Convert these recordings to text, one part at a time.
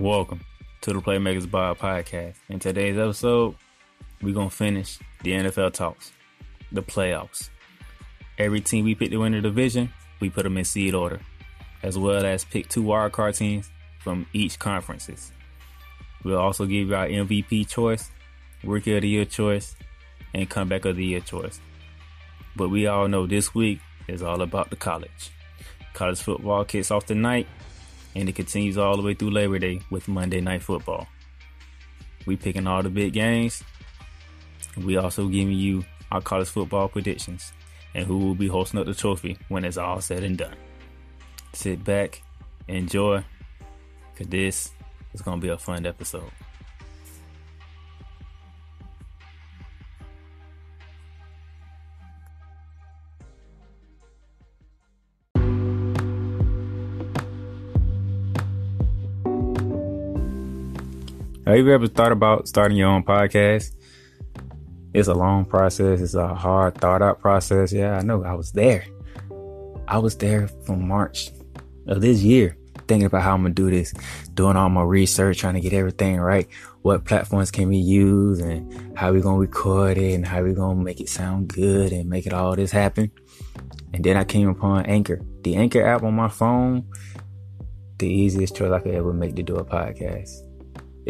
Welcome to the Playmakerz Blog podcast. In today's episode, we're going to finish the NFL talks, the playoffs. Every team we pick to win the division, we put them in seed order, as well as pick two wildcard teams from each conferences. We'll also give you our MVP choice, Rookie of the Year choice, and Comeback of the Year choice. But we all know this week is all about the college. College football kicks off tonight, and it continues all the way through Labor Day with Monday Night Football. We picking all the big games. We also giving you our college football predictions and who will be hosting up the trophy when it's all said and done. Sit back, enjoy, because this is to be a fun episode. Have you ever thought about starting your own podcast? It's a long process. It's a hard thought out process. Yeah, I know. I was there. I was there from March of this year, thinking about how I'm gonna do this, doing all my research, trying to get everything right. What platforms can we use and how we gonna record it and how we gonna make it sound good and make it all this happen. And then I came upon Anchor, the Anchor app on my phone, the easiest choice I could ever make to do a podcast.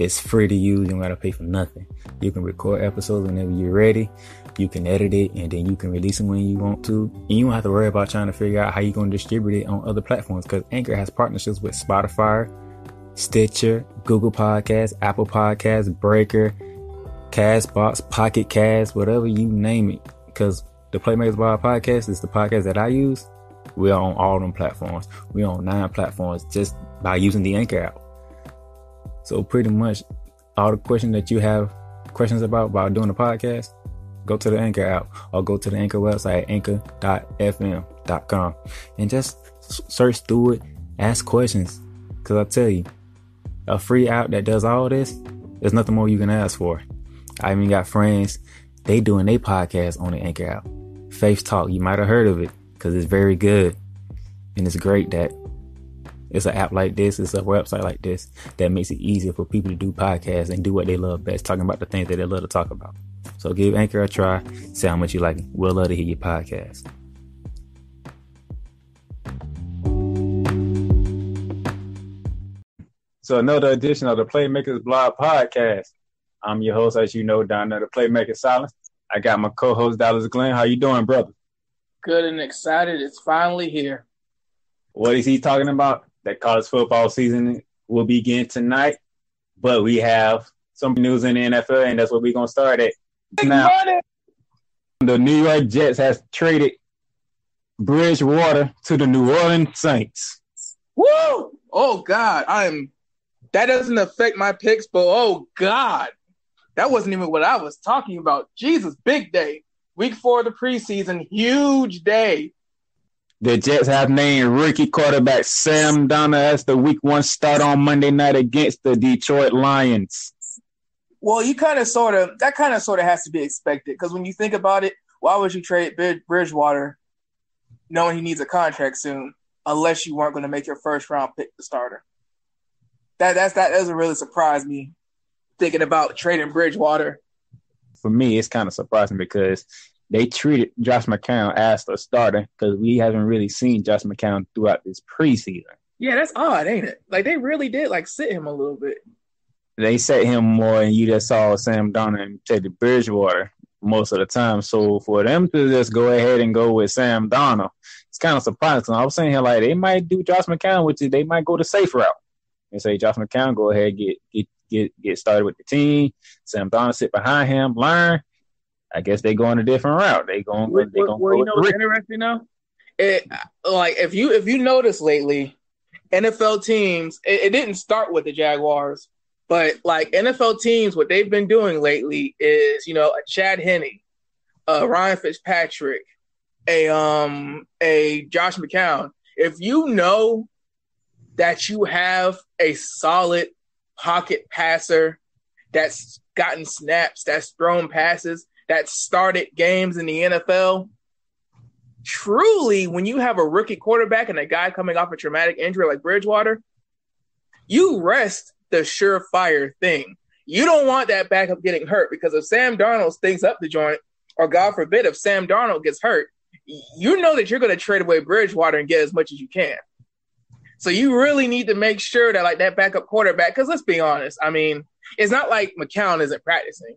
It's free to use. You don't gotta pay for nothing. You can record episodes whenever you're ready. You can edit it and then you can release them when you want to. And you don't have to worry about trying to figure out how you're gonna distribute it on other platforms because Anchor has partnerships with Spotify, Stitcher, Google Podcasts, Apple Podcasts, Breaker, Castbox, Pocket Cast, whatever you name it. Because the Playmakerz Blog podcast is the podcast that I use. We are on all them platforms. We are on nine platforms just by using the Anchor app. So pretty much all the questions that you have questions about about doing a podcast, go to the Anchor app or go to the Anchor website, anchor.fm.com and just search through it, ask questions. Cause I tell you, a free app that does all this, there's nothing more you can ask for. I even got friends, they doing their podcast on the Anchor app. Faith Talk, you might have heard of it because it's very good. And it's great that it's an app like this, it's a website like this that makes it easier for people to do podcasts and do what they love best, talking about the things that they love to talk about. So give Anchor a try, see how much you like it. We'll love to hear your podcast. So another edition of the Playmakerz Blog Podcast. I'm your host, as you know, down there, the Playmaker Silence. I got my co-host Dallas Glenn. How you doing, brother? Good and excited. It's finally here. What is he talking about? That college football season will begin tonight, but we have some news in the NFL, and that's what we're gonna start at. Now, the New York Jets has traded Bridgewater to the New Orleans Saints. Woo! Oh God, I'm. That doesn't affect my picks, but oh God, that wasn't even what I was talking about. Jesus, big day. Week four of the preseason, huge day. The Jets have named rookie quarterback Sam Darnold as the Week One start on Monday night against the Detroit Lions. Well, you kind of sort of that kind of sort of has to be expected because when you think about it, why would you trade Bridgewater knowing he needs a contract soon, unless you weren't going to make your first round pick the starter? That that's that doesn't really surprise me. Thinking about trading Bridgewater, For me, it's kind of surprising because they treated Josh McCown as the starter because we haven't really seen Josh McCown throughout this preseason. yeah, that's odd, ain't it? Like they really did like sit him a little bit. They set him more, and you just saw Sam Darnold and Teddy Bridgewater most of the time. So for them to just go ahead and go with Sam Darnold, it's kind of surprising. I was saying here like they might do Josh McCown, which is they might go the safe route and say Josh McCown go ahead get get get get started with the team. Sam Darnold sit behind him, learn. I guess they're going a different route. They going Well, they going well, you know what's interesting though? It like if you if you notice lately, NFL teams it, it didn't start with the Jaguars, but like NFL teams, what they've been doing lately is you know a Chad Henne, a Ryan Fitzpatrick, a um a Josh McCown. If you know that you have a solid pocket passer that's gotten snaps, that's thrown passes, that started games in the NFL. Truly, when you have a rookie quarterback and a guy coming off a traumatic injury like Bridgewater, you rest the surefire thing. You don't want that backup getting hurt because if Sam Darnold stinks up the joint, or God forbid, if Sam Darnold gets hurt, you know that you're going to trade away Bridgewater and get as much as you can. So you really need to make sure that like that backup quarterback, because let's be honest, I mean, it's not like McCown isn't practicing.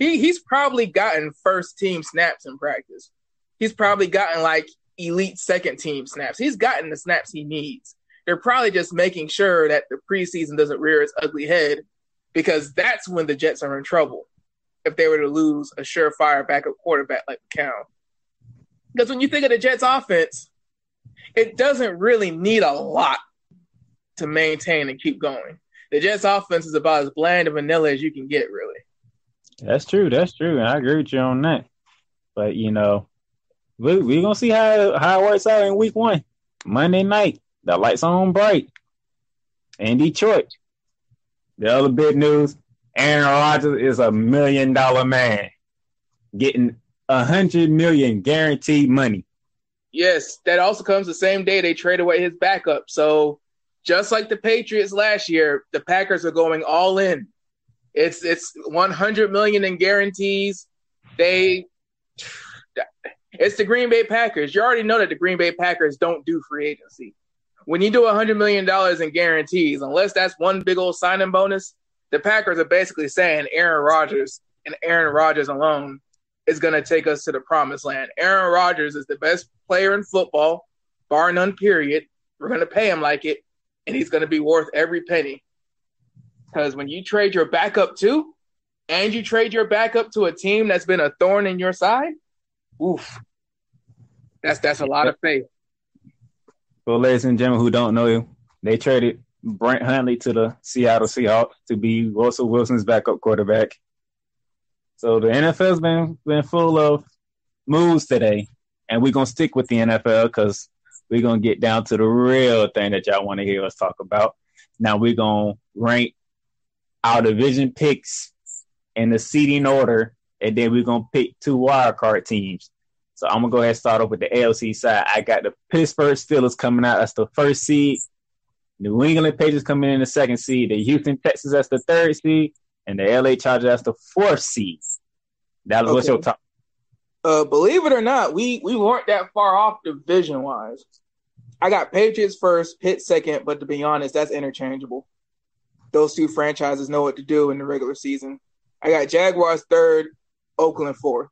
He he's probably gotten first team snaps in practice. He's probably gotten like elite second team snaps. He's gotten the snaps he needs. They're probably just making sure that the preseason doesn't rear its ugly head because that's when the Jets are in trouble if they were to lose a surefire backup quarterback like McCown. Because when you think of the Jets offense, it doesn't really need a lot to maintain and keep going. The Jets offense is about as bland and vanilla as you can get, really. That's true. That's true. And I agree with you on that. But you know, we we gonna see how how it works out in week one. Monday night. The lights on bright. In Detroit. The other big news, Aaron Rodgers is a million dollar man. Getting a hundred million guaranteed money. Yes, that also comes the same day they trade away his backup. So just like the Patriots last year, the Packers are going all in. It's it's 100 million in guarantees. They it's the Green Bay Packers. You already know that the Green Bay Packers don't do free agency. When you do 100 million dollars in guarantees, unless that's one big old signing bonus, the Packers are basically saying Aaron Rodgers and Aaron Rodgers alone is going to take us to the promised land. Aaron Rodgers is the best player in football, bar none, period. We're going to pay him like it, and he's going to be worth every penny. Because when you trade your backup too, and you trade your backup to a team that's been a thorn in your side, oof, that's that's a lot of faith. For ladies and gentlemen who don't know you, they traded Brett Hundley to the Seattle Seahawks to be Russell Wilson's backup quarterback. So the NFL's been been full of moves today, and we're gonna stick with the NFL because we're gonna get down to the real thing that y'all want to hear us talk about. Now we're gonna rank our division picks in the seeding order, and then we're gonna pick two wild card teams. So I'm gonna go ahead and start off with the AFC side. I got the Pittsburgh Steelers coming out as the first seed. New England Patriots coming in the second seed. The Houston Texans as the third seed and the LA Chargers as the fourth seed. That was okay. what's your top. Uh, believe it or not, we we weren't that far off division wise. I got Patriots first, Pitt second, but to be honest, that's interchangeable. Those two franchises know what to do in the regular season. I got Jaguars third, Oakland fourth.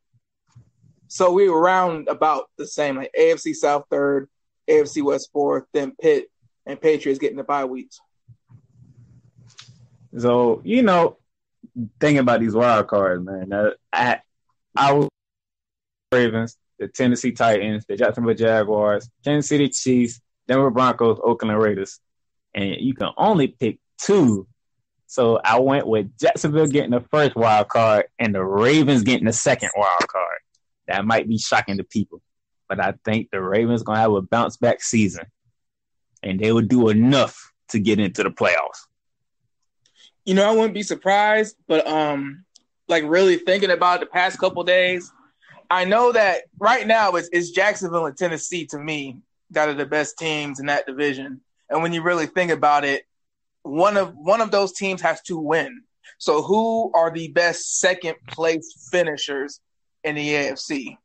So we were around about the same, like AFC South third, AFC West fourth, then Pitt and Patriots getting the bye weeks. So you know, thinking about these wild cards, man. I I was Ravens, the Tennessee Titans, the Jacksonville Jaguars, Kansas City Chiefs, Denver Broncos, Oakland Raiders, and you can only pick two. So I went with Jacksonville getting the first wild card and the Ravens getting the second wild card. That might be shocking to people, but I think the Ravens gonna have a bounce back season, and they will do enough to get into the playoffs you know, I wouldn't be surprised, but um, like really thinking about the past couple days, I know that right now it's, it's Jacksonville and Tennessee to me that are the best teams in that division. And when you really think about it, one of one of those teams has to win. So who are the best second place finishers in the AFC?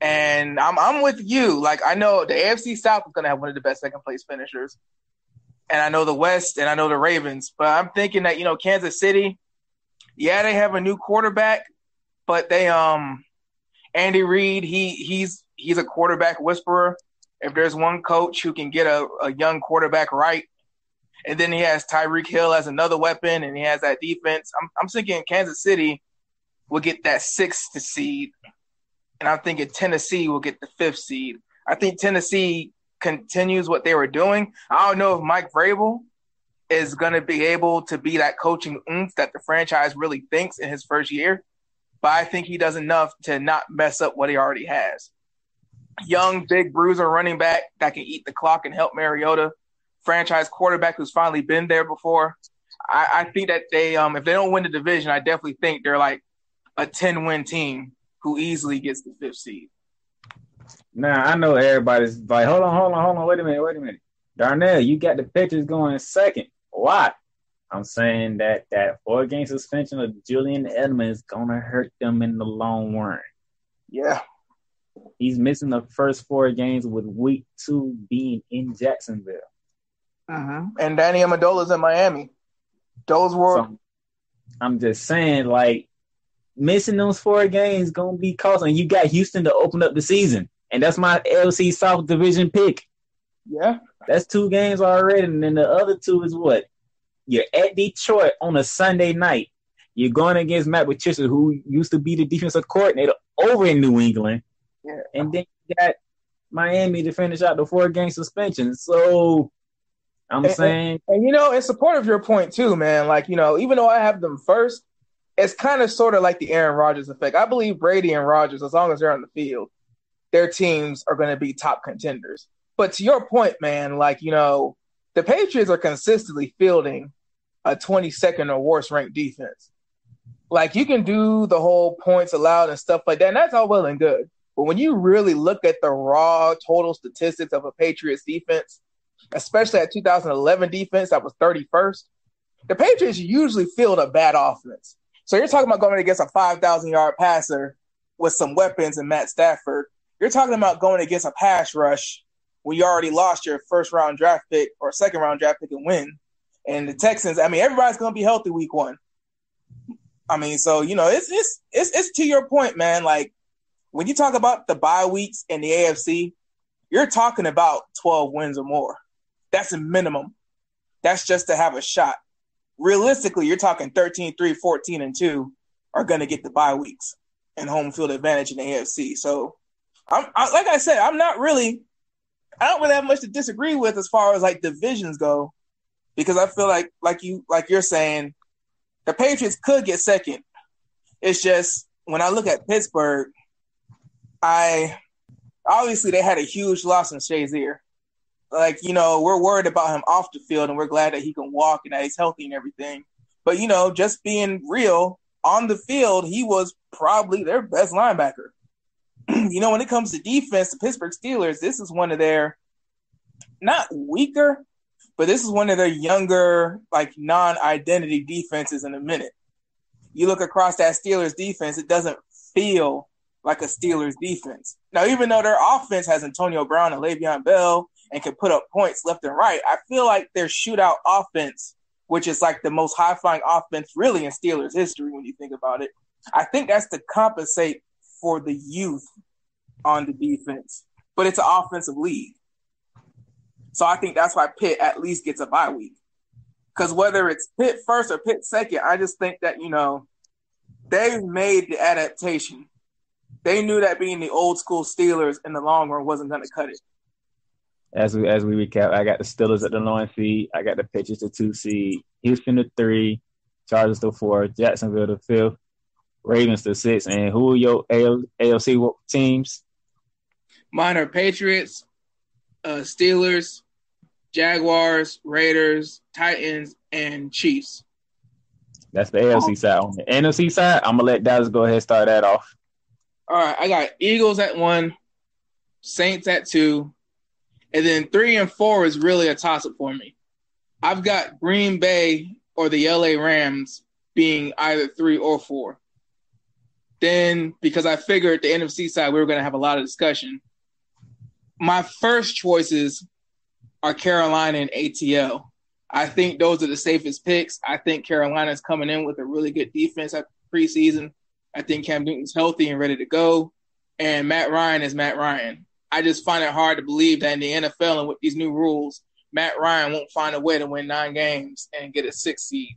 And I'm I'm with you. Like I know the AFC South is gonna have one of the best second place finishers and I know the West and I know the Ravens. But I'm thinking that, you know, Kansas City, yeah, they have a new quarterback, but they um Andy Reid, he he's he's a quarterback whisperer. If there's one coach who can get a, a young quarterback right, and then he has Tyreek Hill as another weapon, and he has that defense. I'm I'm thinking Kansas City will get that sixth seed, and I'm thinking Tennessee will get the fifth seed. I think Tennessee continues what they were doing. I don't know if Mike Vrabel is going to be able to be that coaching oomph that the franchise really thinks in his first year, but I think he does enough to not mess up what he already has. Young, big bruiser running back that can eat the clock and help Mariota, franchise quarterback who's finally been there before. I, I think that they, um, if they don't win the division, I definitely think they're like a 10 win team who easily gets the fifth seed. Now I know everybody's like, hold on, hold on, hold on, wait a minute, wait a minute. Darnell, you got the pitchers going second. Why? I'm saying that that four game suspension of Julian Edelman is gonna hurt them in the long run. Yeah. He's missing the first four games with week two being in Jacksonville. Mm-hmm. And Danny Amendola's in Miami. Those were. So, I'm just saying, like, missing those four games gonna be costing. You got Houston to open up the season, and that's my LC South Division pick. Yeah, that's two games already, and then the other two is what you're at Detroit on a Sunday night. You're going against Matt Patricia, who used to be the defensive coordinator over in New England. Yeah. And then you got Miami to finish out the four game suspension. So I'm and, saying. And, and, you know, in support of your point too, man, like, you know, even though I have them first, it's kind of sort of like the Aaron Rodgers effect. I believe Brady and Rodgers, as long as they're on the field, their teams are going to be top contenders. But to your point, man, like, you know, the Patriots are consistently fielding a 22nd or worse ranked defense. Like, you can do the whole points allowed and stuff like that, and that's all well and good. But when you really look at the raw total statistics of a Patriots defense, especially at 2011 defense that was 31st, the Patriots usually field a bad offense. So you're talking about going against a 5,000 yard passer with some weapons and Matt Stafford. You're talking about going against a pass rush when you already lost your first round draft pick or second round draft pick and win. And the Texans, I mean, everybody's going to be healthy week one. I mean, so you know, it's it's it's it's to your point, man. Like when you talk about the bye weeks in the AFC, you're talking about 12 wins or more. That's a minimum. That's just to have a shot realistically, you're talking 13, 3, 14, and 2 are going to get the bye weeks and home field advantage in the AFC. So, I'm I, like I said, I'm not really, I don't really have much to disagree with as far as like divisions go, because I feel like, like you, like you're saying, the Patriots could get second. It's just when I look at Pittsburgh, I obviously they had a huge loss in Shazier like you know we're worried about him off the field and we're glad that he can walk and that he's healthy and everything. But you know just being real on the field he was probably their best linebacker. You know when it comes to defense the pittsburgh steelers this is one of their not weaker but this is one of their younger like non-identity defenses in a minute. You look across that steelers defense it doesn't feel like a steelers defense. Now even though their offense has antonio brown and le'veon bell and can put up points left and right. I feel like their shootout offense, which is like the most high flying offense really in Steelers history when you think about it. I think that's to compensate for the youth on the defense, but it's an offensive league. So I think that's why Pitt at least gets a bye week. Because whether it's Pitt first or Pitt second, I just think that, you know, they've made the adaptation. They knew that being the old school Steelers in the long run wasn't going to cut it as we as we recap, I got the Steelers at the nine seed, I got the Patriots at two seed, Houston to three, Chargers to four, Jacksonville to fifth, Ravens to six, and who are your AL, ALC teams? Mine are Patriots, uh, Steelers, Jaguars, Raiders, Titans, and Chiefs. That's the ALC oh. side. On the NFC side, I'm gonna let Dallas go ahead and start that off. All right, I got Eagles at one, Saints at two, and then three and four is really a toss up for me. I've got Green Bay or the LA Rams being either three or four. Then, because I figured the NFC side, we were going to have a lot of discussion. My first choices are Carolina and ATL. I think those are the safest picks. I think Carolina's coming in with a really good defense at preseason. I think Cam Newton's healthy and ready to go. And Matt Ryan is Matt Ryan. I just find it hard to believe that in the NFL and with these new rules, Matt Ryan won't find a way to win nine games and get a six seed.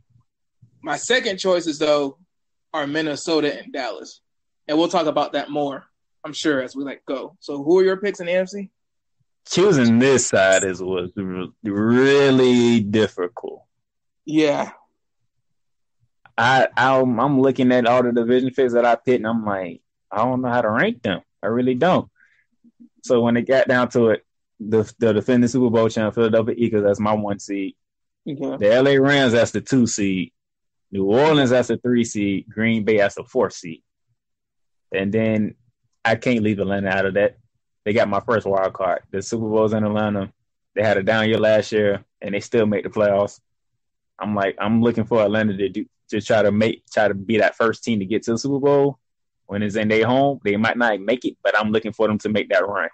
My second choices, though, are Minnesota and Dallas. And we'll talk about that more, I'm sure, as we let go. So, who are your picks in the NFC? Choosing this side is was really difficult. Yeah. I I'm, I'm looking at all the division picks that I picked, and I'm like, I don't know how to rank them. I really don't. So when it got down to it, the the defending Super Bowl champ Philadelphia Eagles that's my one seed. Okay. The LA Rams that's the two seed. New Orleans that's the three seed. Green Bay that's the four seed. And then I can't leave Atlanta out of that. They got my first wild card. The Super Bowl's in Atlanta. They had a down year last year, and they still make the playoffs. I'm like, I'm looking for Atlanta to do to try to make try to be that first team to get to the Super Bowl when it's in their home. They might not make it, but I'm looking for them to make that run.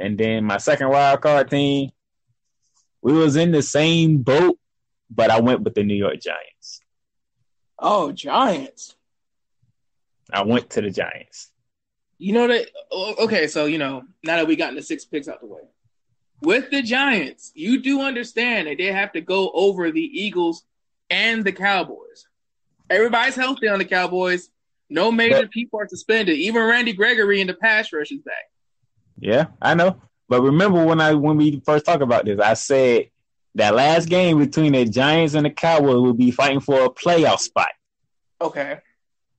And then my second wild card team, we was in the same boat, but I went with the New York Giants. Oh, Giants. I went to the Giants. You know that okay, so you know, now that we got the six picks out the way. With the Giants, you do understand that they have to go over the Eagles and the Cowboys. Everybody's healthy on the Cowboys. No major but, people are suspended. Even Randy Gregory in the pass rush is back. Yeah, I know. But remember when I when we first talked about this, I said that last game between the Giants and the Cowboys will be fighting for a playoff spot. Okay.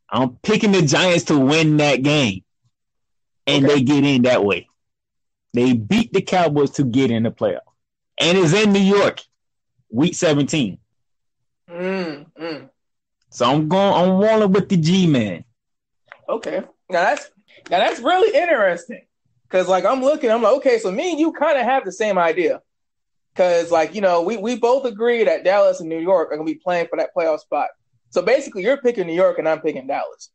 I'm picking the Giants to win that game. And okay. they get in that way. They beat the Cowboys to get in the playoff. And it's in New York, week 17. Mm, mm. So I'm going I'm rolling with the G man. Okay. Now that's now that's really interesting. Cause like I'm looking, I'm like, okay, so me and you kind of have the same idea. Cause like, you know, we we both agree that Dallas and New York are gonna be playing for that playoff spot. So basically you're picking New York and I'm picking Dallas.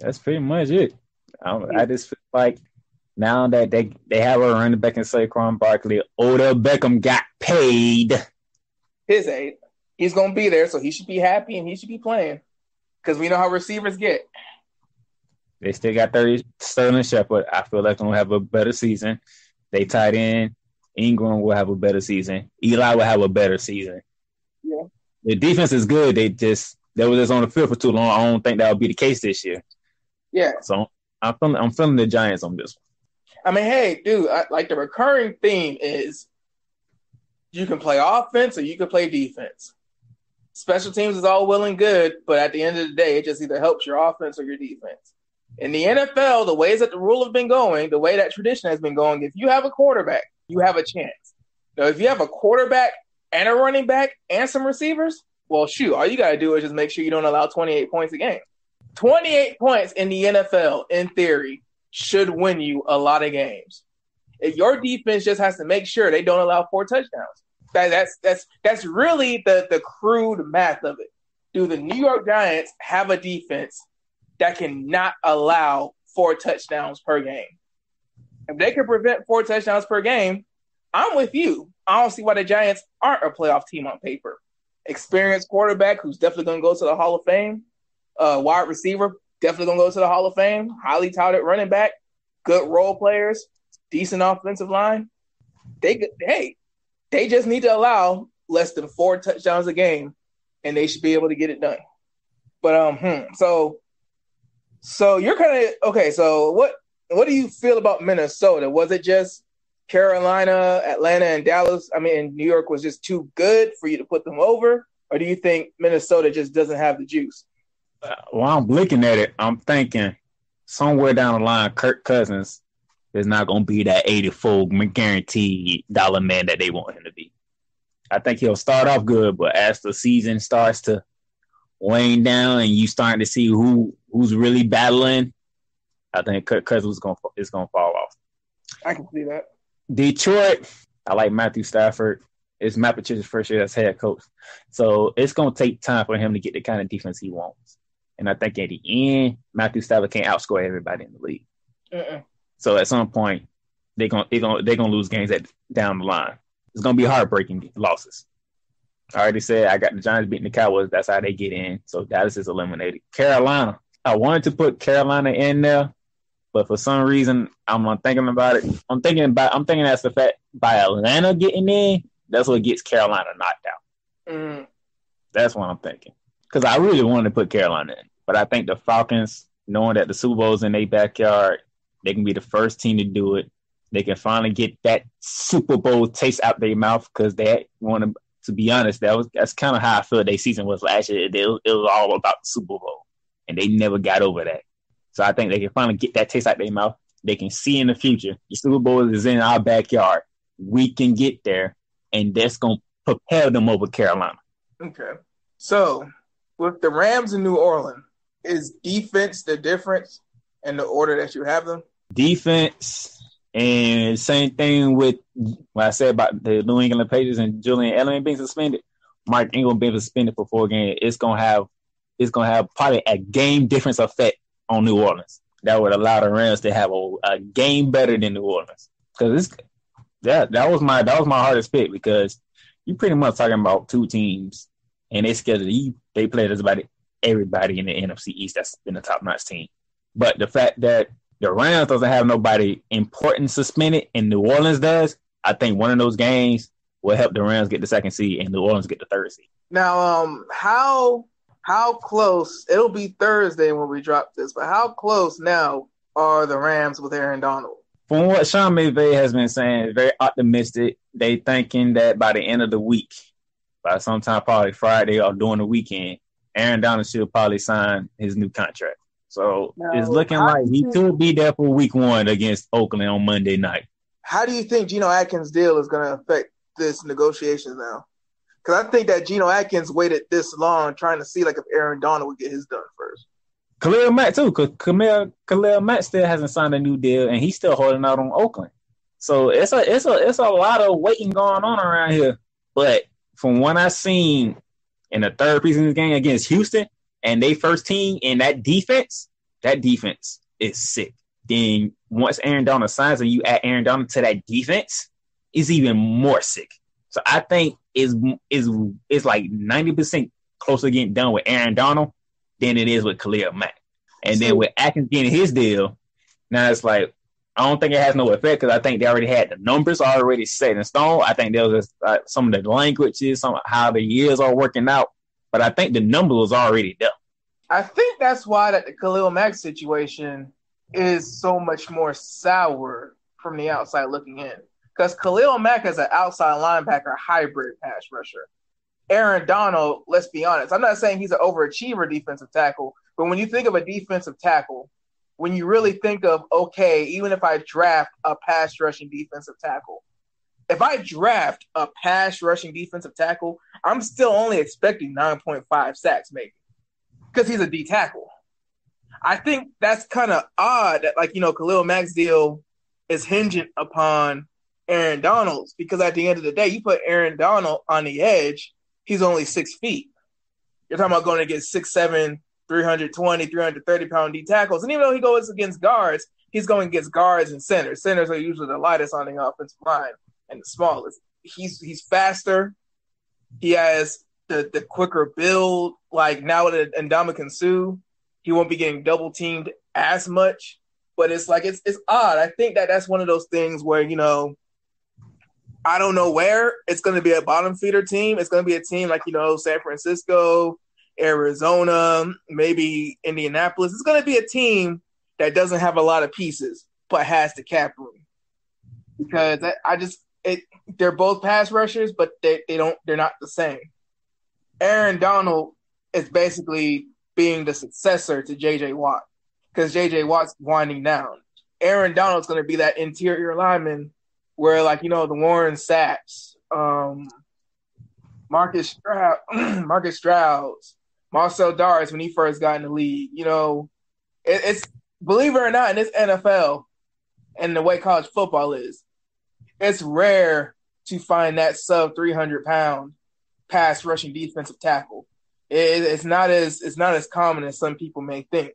That's pretty much it. I, I just feel like now that they they have a running back in Saquon Barkley, Odell Beckham got paid. His aid. He's gonna be there, so he should be happy and he should be playing. Because we know how receivers get. They still got 30 Sterling Shepard. I feel like they'll have a better season. They tied in. Engram will have a better season. Eli will have a better season. Yeah. The defense is good. They just they were just on the field for too long. I don't think that will be the case this year. Yeah. So I'm feeling I'm feeling the Giants on this one. I mean, hey, dude, I, like the recurring theme is you can play offense or you can play defense. Special teams is all well and good, but at the end of the day, it just either helps your offense or your defense. In the NFL, the ways that the rule have been going, the way that tradition has been going, if you have a quarterback, you have a chance. Now, if you have a quarterback and a running back and some receivers, well, shoot, all you got to do is just make sure you don't allow 28 points a game. 28 points in the NFL, in theory, should win you a lot of games. If your defense just has to make sure they don't allow four touchdowns. That, that's that's that's really the the crude math of it. Do the New York Giants have a defense that cannot allow four touchdowns per game. If they can prevent four touchdowns per game, I'm with you. I don't see why the Giants aren't a playoff team on paper. Experienced quarterback who's definitely going to go to the Hall of Fame. Uh, wide receiver definitely going to go to the Hall of Fame. Highly touted running back. Good role players. Decent offensive line. They hey, they just need to allow less than four touchdowns a game, and they should be able to get it done. But um, hmm, so so you're kind of okay. So what what do you feel about Minnesota? Was it just Carolina, Atlanta, and Dallas? I mean, New York was just too good for you to put them over, or do you think Minnesota just doesn't have the juice? While I'm looking at it, I'm thinking somewhere down the line, Kirk Cousins is not going to be that 84 guaranteed dollar man that they want him to be. I think he'll start off good, but as the season starts to wane down and you starting to see who who's really battling, I think Cousins is going is to fall off. I can see that. Detroit, I like Matthew Stafford. It's Matt Patricia's first year as head coach, so it's going to take time for him to get the kind of defense he wants. And I think at the end, Matthew Stafford can't outscore everybody in the league. Uh-uh. So at some point, they're gonna they're gonna they're gonna lose games at down the line. It's gonna be heartbreaking losses. I already said I got the Giants beating the Cowboys. That's how they get in. So Dallas is eliminated. Carolina. I wanted to put Carolina in there, but for some reason I'm thinking about it. I'm thinking about I'm thinking that's the fact by Atlanta getting in, that's what gets Carolina knocked out. Mm. That's what I'm thinking. Because I really wanted to put Carolina in, but I think the Falcons, knowing that the Super Bowl's in their backyard, they can be the first team to do it. They can finally get that Super Bowl taste out their mouth because they want to to be honest, that was that's kind of how I feel their season was last year. It, it, was all about the Super Bowl, and they never got over that. So I think they can finally get that taste out their mouth. They can see in the future the Super Bowl is in our backyard. We can get there, and that's gonna propel them over Carolina. Okay, so with the Rams in New Orleans, is defense the difference in the order that you have them? Defense and same thing with what I said about the New England Patriots and Julian Edelman being suspended. Mark Ingram being suspended for four games, it's gonna have it's gonna have probably a game difference effect on New Orleans that would allow the Rams to have a, a game better than New Orleans. Because this that that was my that was my hardest pick because you're pretty much talking about two teams and they schedule you they played as about everybody in the NFC East that's been a top notch team. But the fact that the Rams doesn't have nobody important suspended and New Orleans does, I think one of those games will help the Rams get the second seed and New Orleans get the third seed. Now, um, how how close? It'll be Thursday when we drop this, but how close now are the Rams with Aaron Donald? From what Sean McVay has been saying, very optimistic. They thinking that by the end of the week, by sometime probably Friday or during the weekend, Aaron Donald should probably sign his new contract. So now, it's looking like he could be there for week one against Oakland on Monday night. How do you think Geno Atkins' deal is going to affect this negotiations now? Because I think that Geno Atkins waited this long trying to see like if Aaron Donald would get his done first. Khalil Mack too, because Khalil, Khalil Mack still hasn't signed a new deal, and he's still holding out on Oakland. So it's a it's a it's a lot of waiting going on around here. But from what I've seen in the third preseason game against Houston and they first team in that defense, that defense is sick. Then once Aaron Donald signs and you add Aaron Donald to that defense, it's even more sick. So I think is is is like ninety percent closer getting done with Aaron Donald than it is with Khalil Mack. And then with Atkins getting his deal, now it's like I don't think it has no effect because I think they already had the numbers already set in stone. I think there was just, uh, some of the languages, some how the years are working out, but I think the number was already there. I think that's why that the Khalil Mack situation is so much more sour from the outside looking in. Because Khalil Mack is an outside linebacker hybrid pass rusher. Aaron Donald, let's be honest, I'm not saying he's an overachiever defensive tackle, but when you think of a defensive tackle, when you really think of, okay, even if I draft a pass rushing defensive tackle, if I draft a pass rushing defensive tackle, I'm still only expecting 9.5 sacks, maybe, because he's a D tackle. I think that's kind of odd that, like, you know, Khalil Mack's deal is hinging upon Aaron Donald's because at the end of the day, you put Aaron Donald on the edge, he's only six feet. You're talking about going to get six, seven, 320, 330 pound D tackles. And even though he goes against guards, he's going against guards and centers. Centers are usually the lightest on the offensive line and the smallest. He's he's faster. He has the the quicker build. Like now with Ndamukong Suh, he won't be getting double teamed as much. But it's like it's it's odd. I think that that's one of those things where you know I don't know where it's going to be a bottom feeder team. It's going to be a team like you know San Francisco, Arizona, maybe Indianapolis. It's going to be a team that doesn't have a lot of pieces but has the cap room because I, I just it they're both pass rushers, but they, they don't they're not the same. Aaron Donald is basically being the successor to JJ Watt because JJ Watt's winding down. Aaron Donald's going to be that interior lineman where like you know the Warren Sapps, um, Marcus Stroud, Marcus Strauss, Marcell Dareus when he first got in the league. You know, it, it's believe it or not in this NFL and the way college football is, it's rare to find that sub three hundred pound pass rushing defensive tackle. It, it's not as it's not as common as some people may think.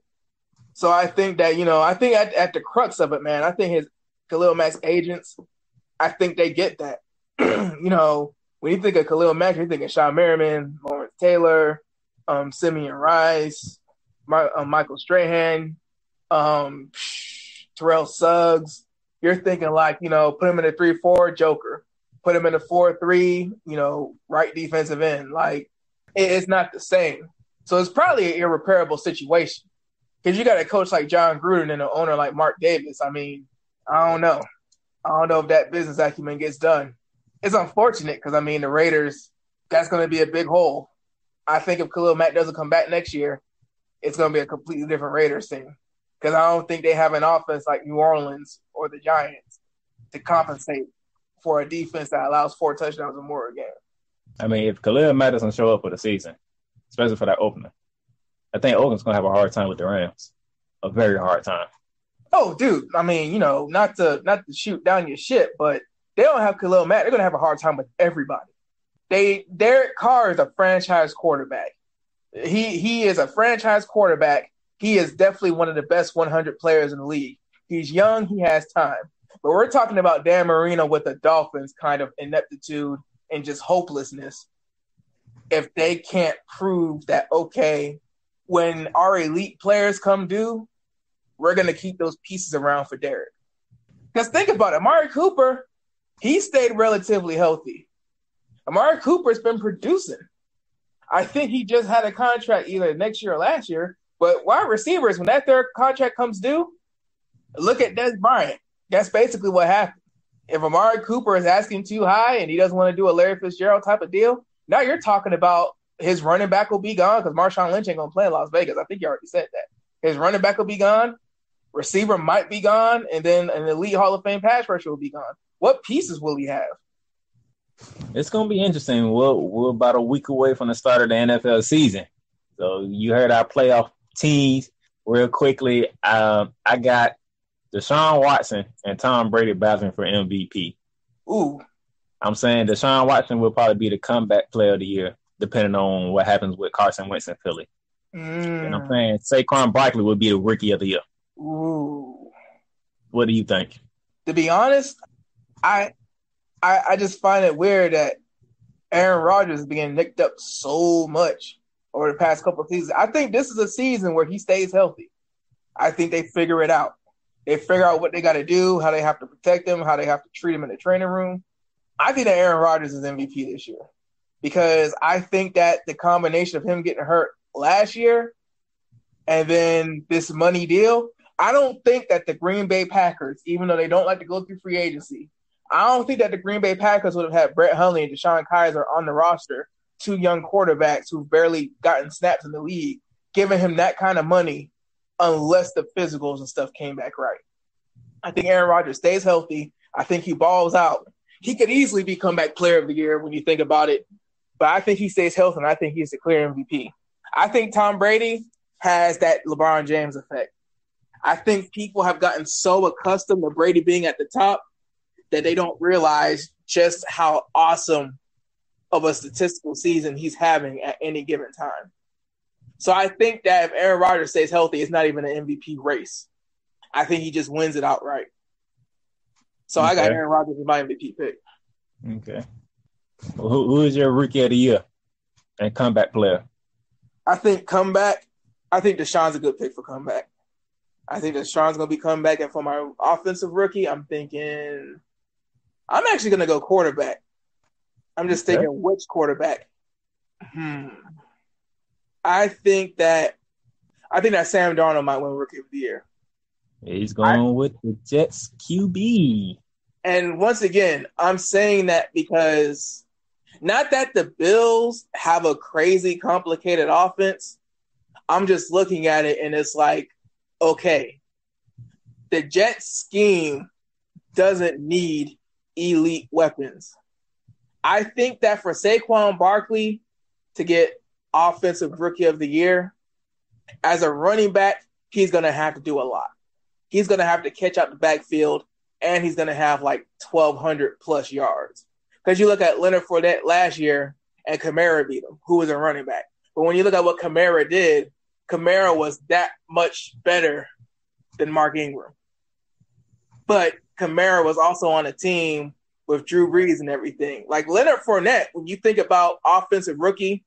So I think that you know I think at, at the crux of it, man, I think his Khalil Mack's agents I think they get that. you know, when you think of Khalil Mack, you think of Shawne Merriman, Lawrence Taylor, um, Simeon Rice, My, uh, Michael Strahan, um, Terrell Suggs. You're thinking like, you know, put him in a three-four Joker, put him in a four-three, you know, right defensive end. Like, it, it's not the same. So it's probably an irreparable situation because you got a coach like Jon Gruden and an owner like Mark Davis. I mean, I don't know. I don't know if that business acumen gets done. It's unfortunate because I mean the Raiders. That's going to be a big hole. I think if Khalil Mack doesn't come back next year, it's going to be a completely different Raiders team because I don't think they have an offense like New Orleans or the Giants to compensate for a defense that allows four touchdowns or more a game. I mean, if Khalil doesn't show up for the season, especially for that opener, I think Oakland's going to have a hard time with the Rams. A very hard time. Oh, dude. I mean, you know, not to not to shoot down your shit, but they don't have Khalil Mack. They're gonna have a hard time with everybody. they Derek Carr is a franchise quarterback. He he is a franchise quarterback. He is definitely one of the best 100 players in the league. He's young. He has time. But we're talking about Dan Marino with the Dolphins kind of ineptitude and just hopelessness. If they can't prove that okay, when our elite players come due, we're gonna keep those pieces around for Derek. Because think about it, Amari Cooper, he stayed relatively healthy. Amari Cooper's been producing. I think he just had a contract either next year or last year. But wide receivers, when that third contract comes due, look at Dez Bryant. That's basically what happened. If Amari Cooper is asking too high and he doesn't want to do a Larry Fitzgerald type of deal, now you're talking about his running back will be gone because Marshawn Lynch ain't gonna play in Las Vegas. I think you already said that. His running back will be gone, receiver might be gone, and then an elite Hall of Fame pass rusher will be gone. What pieces will he have? It's gonna be interesting. We're, we're about a week away from the start of the NFL season. So you heard our playoff teams real quickly. Um, I got Deshaun Watson and Tom Brady battling for MVP. Ooh. I'm saying Deshaun Watson will probably be the comeback player of the year, depending on what happens with Carson Wentz in Philly. Mm. And I'm saying Saquon Barkley will be the rookie of the year. Ooh. What do you think? To be honest, I I, I just find it weird that Aaron Rodgers is being nicked up so much over the past couple of seasons. I think this is a season where he stays healthy. I think they figure it out. They figure out what they got to do, how they have to protect them, how they have to treat them in the training room. I think that Aaron Rodgers is MVP this year because I think that the combination of him getting hurt last year and then this money deal, I don't think that the Green Bay Packers, even though they don't like to go through free agency, I don't think that the Green Bay Packers would have had Brett Hundley and DeShone Kizer on the roster, two young quarterbacks who've barely gotten snaps in the league, giving him that kind of money unless the physicals and stuff came back right. I think Aaron Rodgers stays healthy. I think he balls out. He could easily be comeback player of the year when you think about it, but I think he stays healthy and I think he's the clear MVP. I think Tom Brady has that LeBron James effect. I think people have gotten so accustomed to Brady being at the top that they don't realize just how awesome of a statistical season he's having at any given time. So I think that if Aaron Rodgers stays healthy, it's not even an MVP race. I think he just wins it outright. So okay. I got Aaron Rodgers as my MVP pick. Okay. Well, who, who is your rookie of the year and comeback player? I think comeback. I think Deshaun's a good pick for comeback. I think Deshaun's gonna be comeback, and for my offensive rookie, I'm thinking I'm actually going to go quarterback. I'm just okay. thinking which quarterback. Hmm. I think that I think that Sam Darnold might win Rookie of the Year. He's going I, with the Jets QB. And once again, I'm saying that because not that the Bills have a crazy complicated offense. I'm just looking at it and it's like, okay, the Jets scheme doesn't need elite weapons. I think that for Saquon Barkley to get offensive rookie of the year, as a running back, he's going to have to do a lot. He's going to have to catch out the backfield and he's going to have like 1,200 plus yards. Because you look at Leonard Fournette last year and Kamara beat him, who was a running back. But when you look at what Kamara did, Kamara was that much better than Mark Ingram. But Kamara was also on a team with Drew Brees and everything. Like Leonard Fournette, when you think about offensive rookie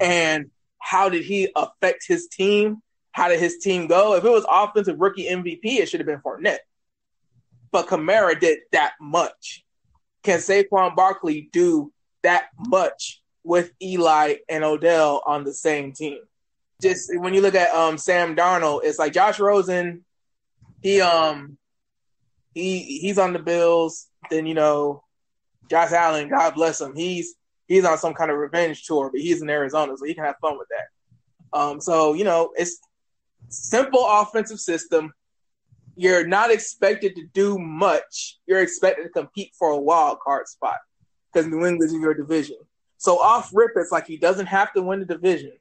and how did he affect his team? How did his team go? If it was offensive rookie MVP, it should have been Fournette. But Kamara did that much. Can Saquon Barkley do that much with Eli and Odell on the same team? Just when you look at um, Sam Darnold, it's like Josh Rosen. He um he he's on the Bills. Then you know, Josh Allen, God bless him, he's he's on some kind of revenge tour, but he's in Arizona, so he can have fun with that. Um, so you know, it's simple offensive system. You're not expected to do much. You're expected to compete for a wild card spot because New England's in your division. So off rip, it's like he doesn't have to win the division.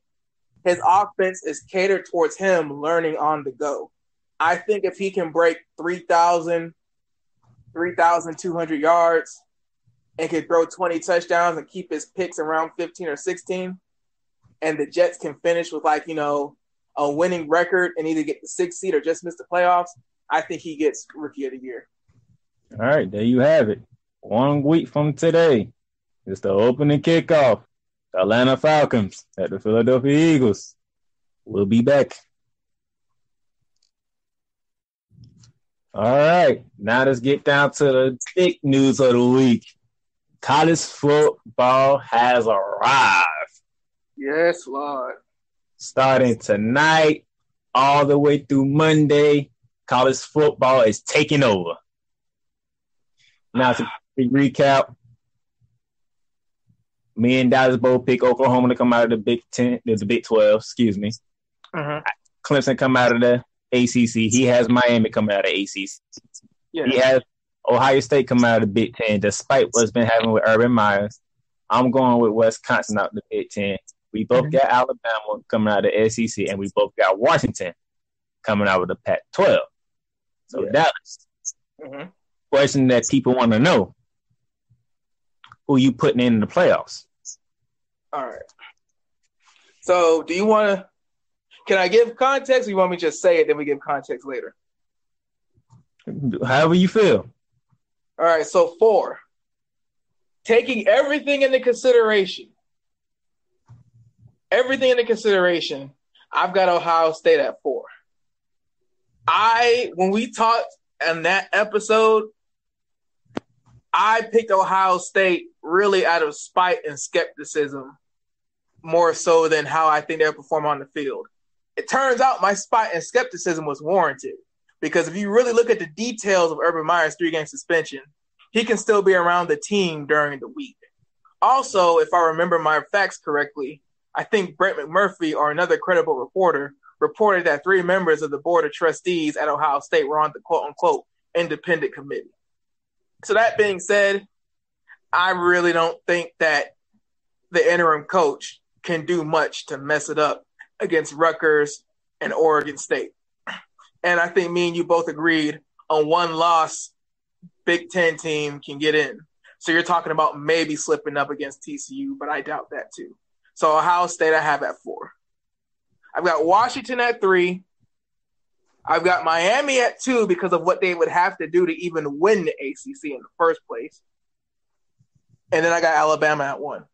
His offense is catered towards him learning on the go. I think if he can break 3,000 3,200 yards and could throw 20 touchdowns and keep his picks around 15 or 16, and the Jets can finish with like, you know, a winning record and either get the sixth seed or just miss the playoffs, I think he gets rookie of the year. All right, there you have it. One week from today, it's the opening kickoff. The Atlanta Falcons at the Philadelphia Eagles. We'll be back. All right, now let's get down to the big news of the week. College football has arrived. Yes, Lord. Starting tonight, all the way through Monday, college football is taking over. Now, to recap, me and Dallas both pick Oklahoma to come out of the Big Ten, the Big Twelve. Excuse me. Uh-huh. Clemson come out of the ACC. He has Miami coming out of ACC. Yeah. He has Ohio State coming out of the Big Ten, despite what's been happening with Urban Meyer's. I'm going with Wisconsin out of the Big Ten. We both mm-hmm. got Alabama coming out of the SEC, and we both got Washington coming out of the Pac-12. So yeah. Dallas. Mm-hmm. Question that people want to know: Who you putting in the playoffs? All right. So, do you want to? Can I give context, or you want me to just say it, then we give context later? However you feel. All right. So four. Taking everything into consideration. Everything into consideration. I've got Ohio State at four. I when we talked in that episode, I picked Ohio State really out of spite and skepticism more so than how I think they'll perform on the field. It turns out my spite and skepticism was warranted because if you really look at the details of Urban Meyer's three game suspension, he can still be around the team during the week. Also, if I remember my facts correctly, I think Brett McMurphy or another credible reporter reported that three members of the board of trustees at Ohio State were on the quote unquote independent committee. So that being said, I really don't think that the interim coach can do much to mess it up against Rutgers and Oregon State. And I think me and you both agreed on one loss Big Ten team can get in. So you're talking about maybe slipping up against TCU, but I doubt that too. So Ohio State I have at four. I've got Washington at three. I've got Miami at two because of what they would have to do to even win the ACC in the first place. And then I got Alabama at one.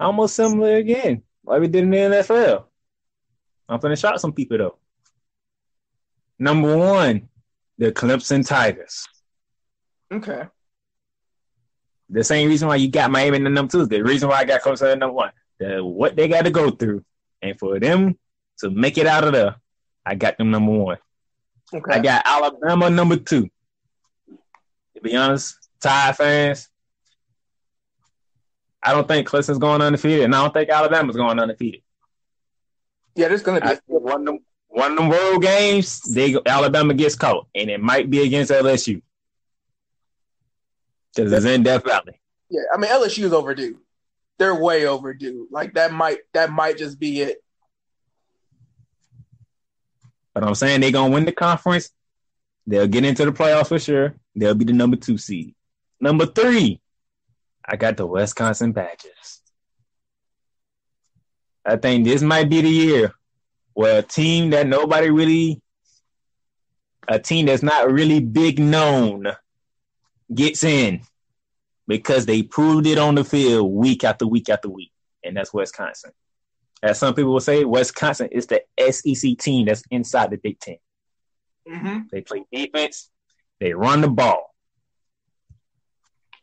Almost similar again, like we did in the NFL. I'm gonna shout some people though. Number one, the Clemson Tigers. Okay. The same reason why you got Miami in the number two. is The reason why I got Clemson at number one. The, what they got to go through, and for them to make it out of there, I got them number one. Okay. I got Alabama number two. To be honest, Tide fans, I don't think Clemson's going undefeated, and I don't think Alabama's going undefeated. Yeah, there's going to be one of them. One of them road games, they Alabama gets caught, and it might be against LSU because it's in Death Valley. Yeah, I mean LSU is overdue. They're way overdue. Like that might that might just be it. But I'm saying they're gonna win the conference. They'll get into the playoffs for sure. They'll be the number two seed. Number three, I got the Wisconsin Badgers. I think this might be the year where a team that nobody really, a team that's not really big known, gets in because they proved it on the field week after week after week, and that's Wisconsin as some people will say, Wisconsin is the SEC team that's inside the Big 10 mm-hmm. They play defense, they run the ball.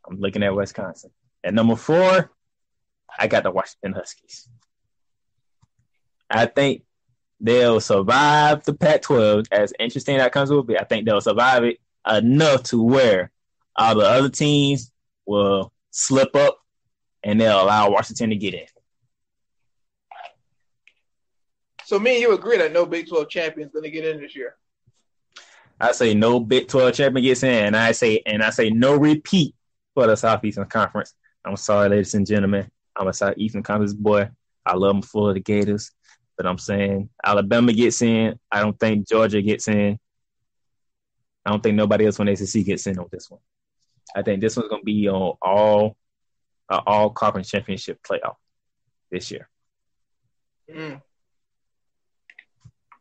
I'm looking at Wisconsin. At number four, I got the Washington Huskies. I think they'll survive the Pac 12, as interesting that comes with it. I think they'll survive it enough to where all the other teams will slip up and they'll allow Washington to get in. So me and you agree that no Big Twelve champion is going to get in this year. I say no Big Twelve champion gets in, and I say and I say no repeat for the Southeastern Conference. I'm sorry, ladies and gentlemen. I'm a Southeastern Conference boy. I love them full of the Gators, but I'm saying Alabama gets in. I don't think Georgia gets in. I don't think nobody else from ACC gets in on this one. I think this one's gonna be on all uh, all conference championship playoff this year. Because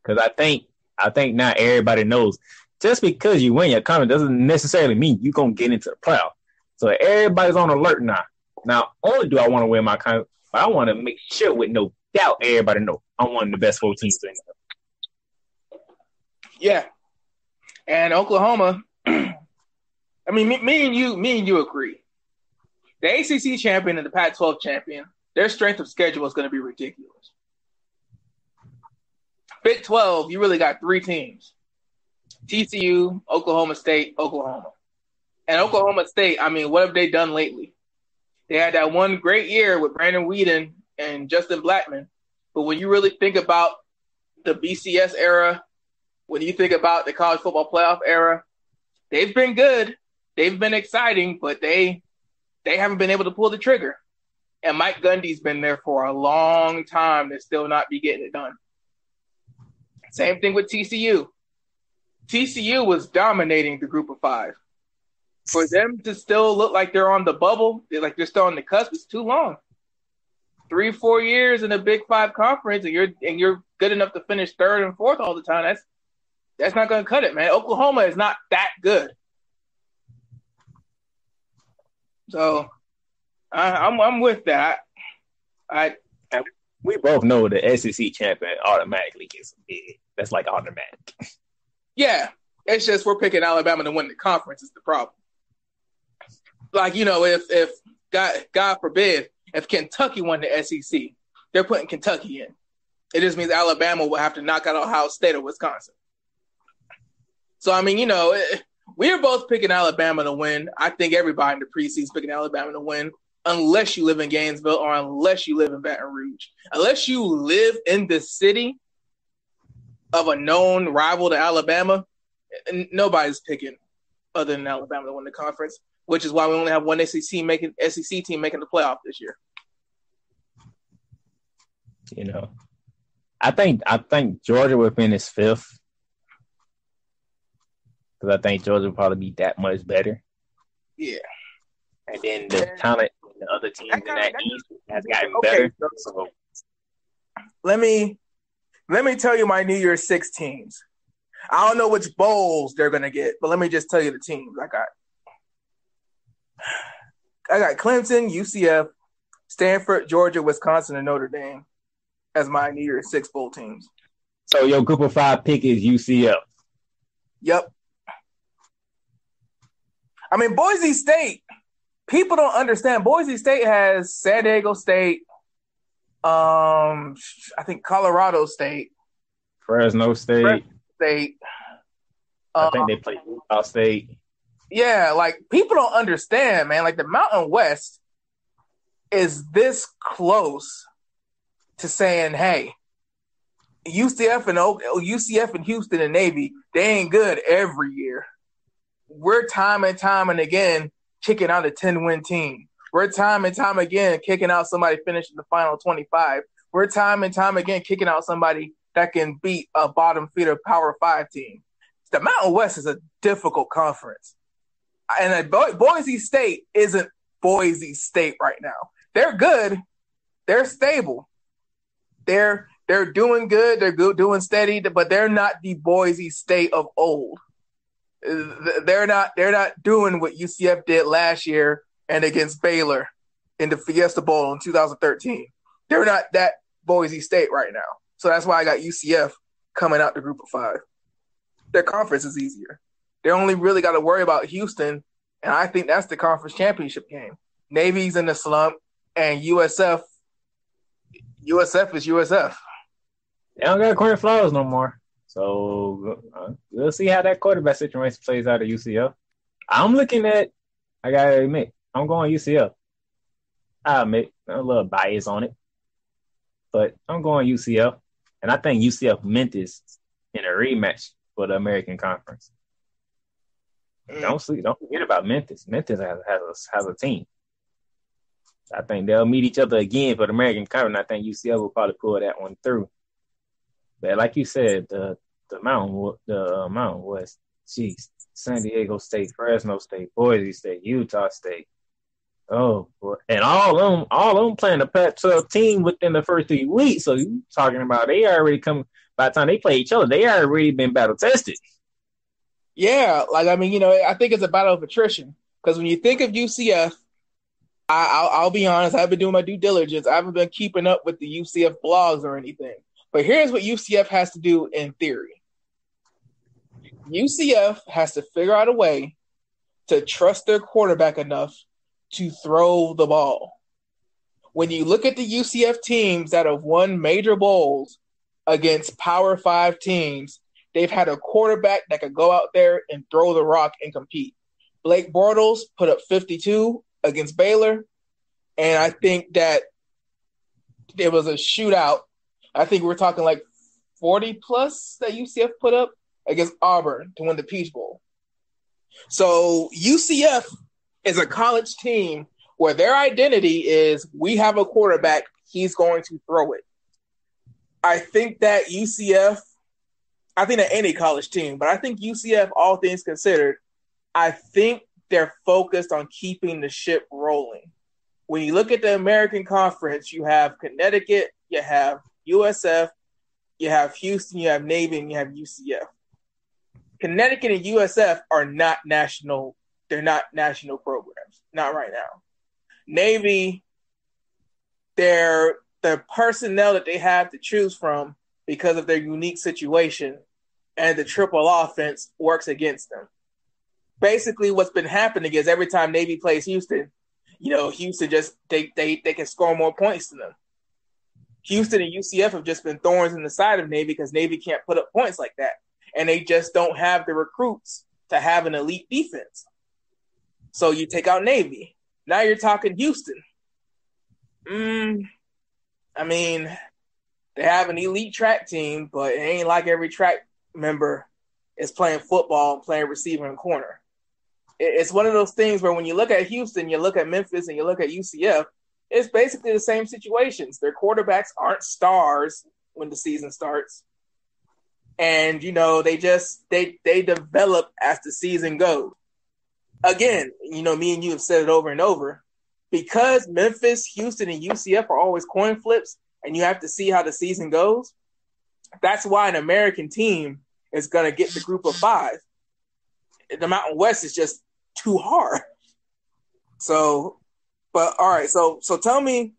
mm. I think I think now everybody knows just because you win your conference doesn't necessarily mean you're gonna get into the playoff. So everybody's on alert now. Now, only do I want to win my conference, but I want to make sure with no doubt everybody know I'm one of the best four teams in Yeah, and Oklahoma. I mean, me, me and you, me and you agree. The ACC champion and the Pac-12 champion, their strength of schedule is going to be ridiculous. Big 12, you really got three teams TCU, Oklahoma State, Oklahoma. And Oklahoma State, I mean, what have they done lately? They had that one great year with Brandon Weeden and Justin Blackmon. But when you really think about the BCS era, when you think about the college football playoff era, they've been good. They've been exciting, but they they haven't been able to pull the trigger. And Mike Gundy's been there for a long time to still not be getting it done. Same thing with TCU. TCU was dominating the group of five. For them to still look like they're on the bubble, like they're still on the cusp, it's too long. Three, four years in a Big Five conference, and you're and you're good enough to finish third and fourth all the time. That's that's not going to cut it, man. Oklahoma is not that good. So I, am I'm, I'm with that. I, I we both know the SEC champion automatically gets big. That's like automatic. Yeah, it's just we're picking Alabama to win the conference is the problem. Like you know, if if God God forbid if Kentucky won the SEC, they're putting Kentucky in. It just means Alabama will have to knock out Ohio State or Wisconsin. So I mean, you know, we're both picking Alabama to win. I think everybody in the preseason picking Alabama to win, unless you live in Gainesville or unless you live in Baton Rouge. Unless you live in the city of a known rival to Alabama, nobody's picking other than Alabama to win the conference. Which is why we only have one SEC making SEC team making the playoff this year. You know, I think I think Georgia will finish fifth because I think Georgia will probably be that much better. Yeah. And then the talent in the other teams in that East has gotten okay, better. So. Let me let me tell you my New Year's six teams. I don't know which bowls they're gonna get, but let me just tell you the teams I got. I got Clemson, UCF, Stanford, Georgia, Wisconsin, and Notre Dame as my New Year's six bowl teams. So your group of five pick is UCF. Yep. I mean, Boise State, people don't understand. Boise State has San Diego State, um, I think Colorado State, Fresno State, Fresno State. I think they um, play Utah State. Yeah, like people don't understand, man. Like the Mountain West is this close to saying, "Hey, UCF and UCF and Houston and Navy, they ain't good every year." we're time and time and again kicking out a 10 win team. We're time and time again kicking out somebody finishing the final 25. We're time and time again kicking out somebody that can beat a bottom feeder power five team. The Mountain West is a difficult conference. And Bo- Boise State isn't Boise State right now. They're good. They're stable. They're they're doing good. They're good, doing steady, but they're not the Boise State of old they're not they're not doing what UCF did last year and against Baylor in the Fiesta Bowl in 2013. They're not that Boise State right now. So that's why I got UCF coming out the group of five. Their conference is easier. They only really got to worry about Houston, and I think that's the conference championship game. Navy's in the slump, and USF USF is USF. They don't got Quinton Flowers no more. So uh, we'll see how that quarterback situation plays out at UCF. I'm looking at, I gotta admit, I'm going UCF. I admit a little bias on it, but I'm going UCF, and I think UCF Memphis in a rematch for the American Conference. Don't sleep. don't forget about Memphis. Memphis has has a, has a team. I think they'll meet each other again for the American Conference. I think UCF will probably pull that one through. But like you said, the the mountain the uh, mountain west geez, San Diego State, Fresno State, Boise State, Utah State. Oh, boy. and all of them, all of them playing the Pac-12 team within the first three weeks. So you talking about they already come by the time they play each other, they already been battle tested. Yeah, like I mean, you know, I think it's a battle of attrition because when you think of UCF, I, will be honest, I've been doing my due diligence. I haven't been keeping up with the UCF blogs or anything. But here's what UCF has to do in theory UCF has to figure out a way to trust their quarterback enough to throw the ball. When you look at the UCF teams that have won major bowls against Power Five teams, they've had a quarterback that could go out there and throw the rock and compete. Blake Bortles put up 52 against Baylor, and I think that there was a shootout. I think we're talking like 40 plus that UCF put up against Auburn to win the Peach Bowl. So UCF is a college team where their identity is we have a quarterback, he's going to throw it. I think that UCF, I think that any college team, but I think UCF, all things considered, I think they're focused on keeping the ship rolling. When you look at the American Conference, you have Connecticut, you have USF, you have Houston, you have Navy, and you have UCF. Connecticut and USF are not national, they're not national programs, not right now. Navy, their the personnel that they have to choose from because of their unique situation and the triple offense works against them basically what's been happening is every time Navy plays Houston, you know, Houston just they they they can score more points than them. Houston and UCF have just been thorns in the side of Navy because Navy can't put up points like that, and they just don't have the recruits to have an elite defense. So you take out Navy. Now you're talking Houston. Mm, I mean, they have an elite track team, but it ain't like every track member is playing football and playing receiver and corner it's one of those things where when you look at Houston, you look at Memphis, and you look at UCF, it's basically the same situations. Their quarterbacks aren't stars when the season starts, and you know they just they they develop as the season goes. Again, you know, me and you have said it over and over because Memphis, Houston, and UCF are always coin flips, and you have to see how the season goes. That's why an American team is going to get the group of five. The Mountain West is just too hard. So, but all right. So, so tell me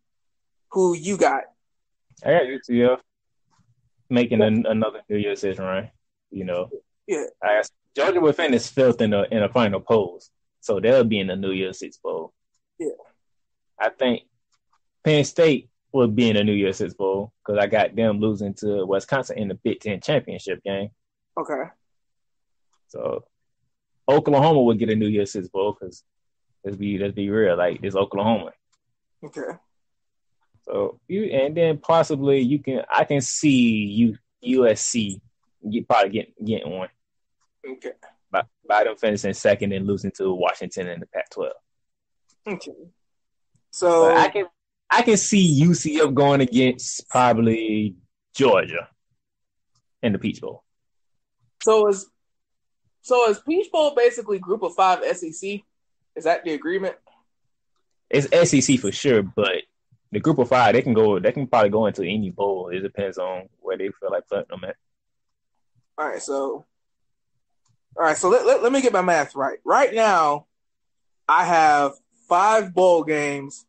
who you got. I got UCF making an, another New Year's decision, right? You know, yeah. I asked, Georgia will finish fifth in a in a final polls, so they'll be in the New Year's Six bowl. Yeah, I think Penn State will be in the New Year's Six bowl because I got them losing to Wisconsin in the Big Ten championship game. Okay. So Oklahoma would get a New Year's Six bowl because let's be let's be real, like it's Oklahoma. Okay. So you and then possibly you can I can see you USC get probably get, getting one. Okay. By, by them finishing second and losing to Washington in the Pac-12. Okay. So but I can I can see UCF going against probably Georgia in the Peach Bowl. So is so is Peach Bowl basically group of five SEC? Is that the agreement? It's SEC for sure, but the group of five they can go they can probably go into any bowl. It depends on where they feel like putting them at. All right, so all right, so let, let, let me get my math right. Right now, I have five bowl games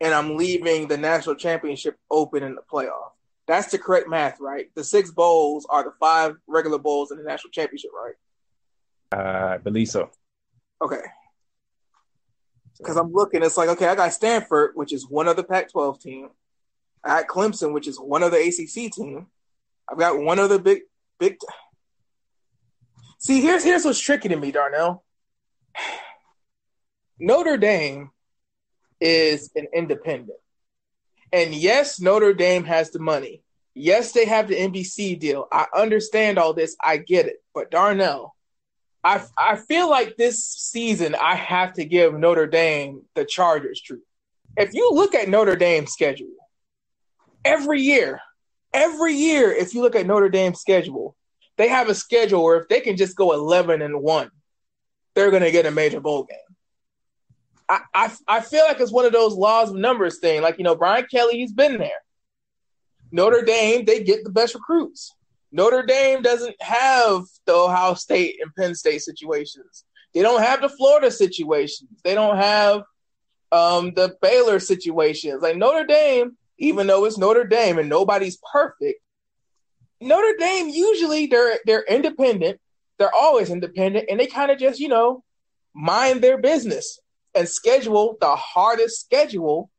and I'm leaving the national championship open in the playoff. That's the correct math, right? The six bowls are the five regular bowls in the national championship, right? Uh, I believe so. Okay. Because I'm looking, it's like, okay, I got Stanford, which is one of the Pac 12 team. I got Clemson, which is one of the ACC team. I've got one of the big, big. T- See, here's here's what's tricky to me, Darnell. Notre Dame is an independent. And yes, Notre Dame has the money. Yes, they have the NBC deal. I understand all this. I get it. But Darnell, I I feel like this season I have to give Notre Dame the Chargers treat. If you look at Notre Dame's schedule, every year, every year, if you look at Notre Dame's schedule, they have a schedule where if they can just go 11 and 1, they're going to get a major bowl game. I, I, feel like it's one of those laws of numbers thing. Like, you know, Brian Kelly, he's been there. Notre Dame, they get the best recruits. Notre Dame doesn't have the Ohio State and Penn State situations. They don't have the Florida situations. They don't have um, the Baylor situations. Like Notre Dame, even though it's Notre Dame and nobody's perfect, Notre Dame usually they're they're independent. They're always independent, and they kind of just you know mind their business and schedule the hardest schedule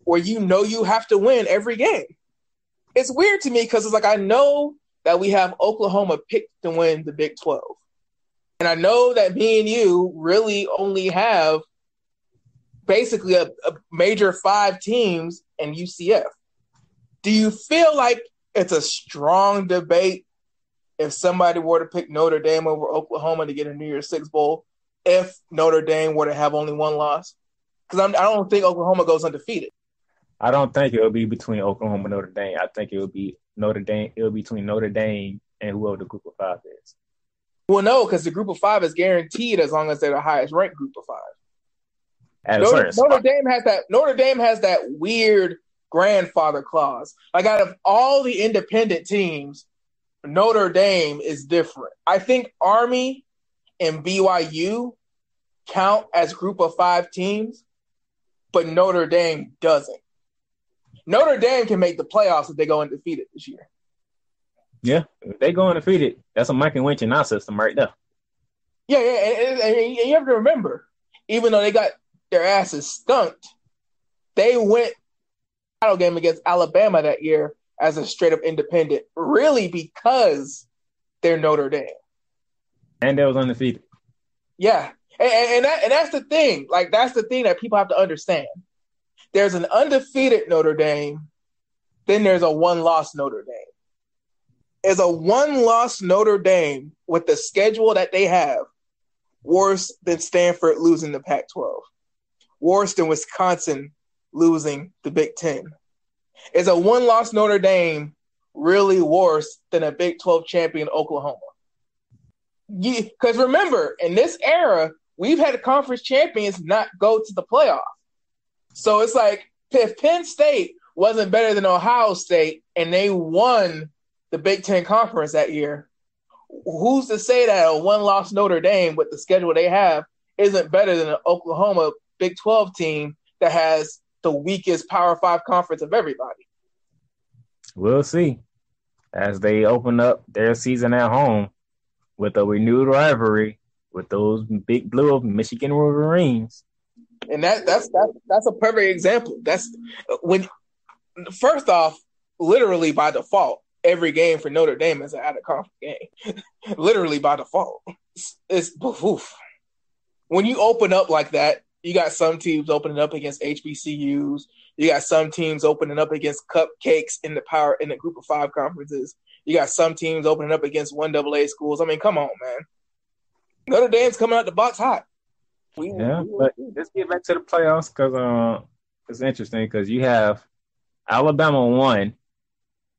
where you know you have to win every game. It's weird to me because it's like I know that we have Oklahoma picked to win the Big 12. And I know that me and you really only have basically a, a major five teams and UCF. Do you feel like it's a strong debate if somebody were to pick Notre Dame over Oklahoma to get a New Year's Six bowl if Notre Dame were to have only one loss? Because I don't think Oklahoma goes undefeated. I don't think it'll be between Oklahoma and Notre Dame. I think it'll be Notre Dame. It'll be between Notre Dame and whoever the group of five is. Well, no, because the group of five is guaranteed as long as they're the highest ranked group of five. Notre, Notre Dame has that. Notre Dame has that weird grandfather clause. Like out of all the independent teams, Notre Dame is different. I think Army and BYU count as group of five teams, but Notre Dame doesn't. Notre Dame can make the playoffs if they go undefeated this year. Yeah, if they go undefeated, that's a Mike and Winch in our system right there. Yeah, yeah, and, and, and you have to remember, even though they got their asses skunked, they went title game against Alabama that year as a straight up independent, really because they're Notre Dame. And they was undefeated. Yeah. And, and, that, and that's the thing. Like, that's the thing that people have to understand. There's an undefeated Notre Dame, then there's a one loss Notre Dame. Is a one loss Notre Dame with the schedule that they have worse than Stanford losing the Pac 12? Worse than Wisconsin losing the Big Ten? Is a one loss Notre Dame really worse than a Big 12 champion Oklahoma? Because remember, in this era, we've had conference champions not go to the playoff. So it's like if Penn State wasn't better than Ohio State and they won the Big Ten conference that year, who's to say that a one loss Notre Dame with the schedule they have isn't better than an Oklahoma Big 12 team that has the weakest Power Five conference of everybody. We'll see as they open up their season at home with a renewed rivalry with those big blue of Michigan Wolverines. And that that's that's that's a perfect example. That's when first off, literally by default, every game for Notre Dame is an out of conference game. literally by default. It's, it's oof. when you open up like that, you got some teams opening up against HBCUs. You got some teams opening up against cupcakes in the power in the group of five conferences. You got some teams opening up against one double A schools. I mean, come on, man. Notre Dame's coming out the box hot. We, yeah, we, but let's get back to the playoffs because uh, it's interesting because you have Alabama one,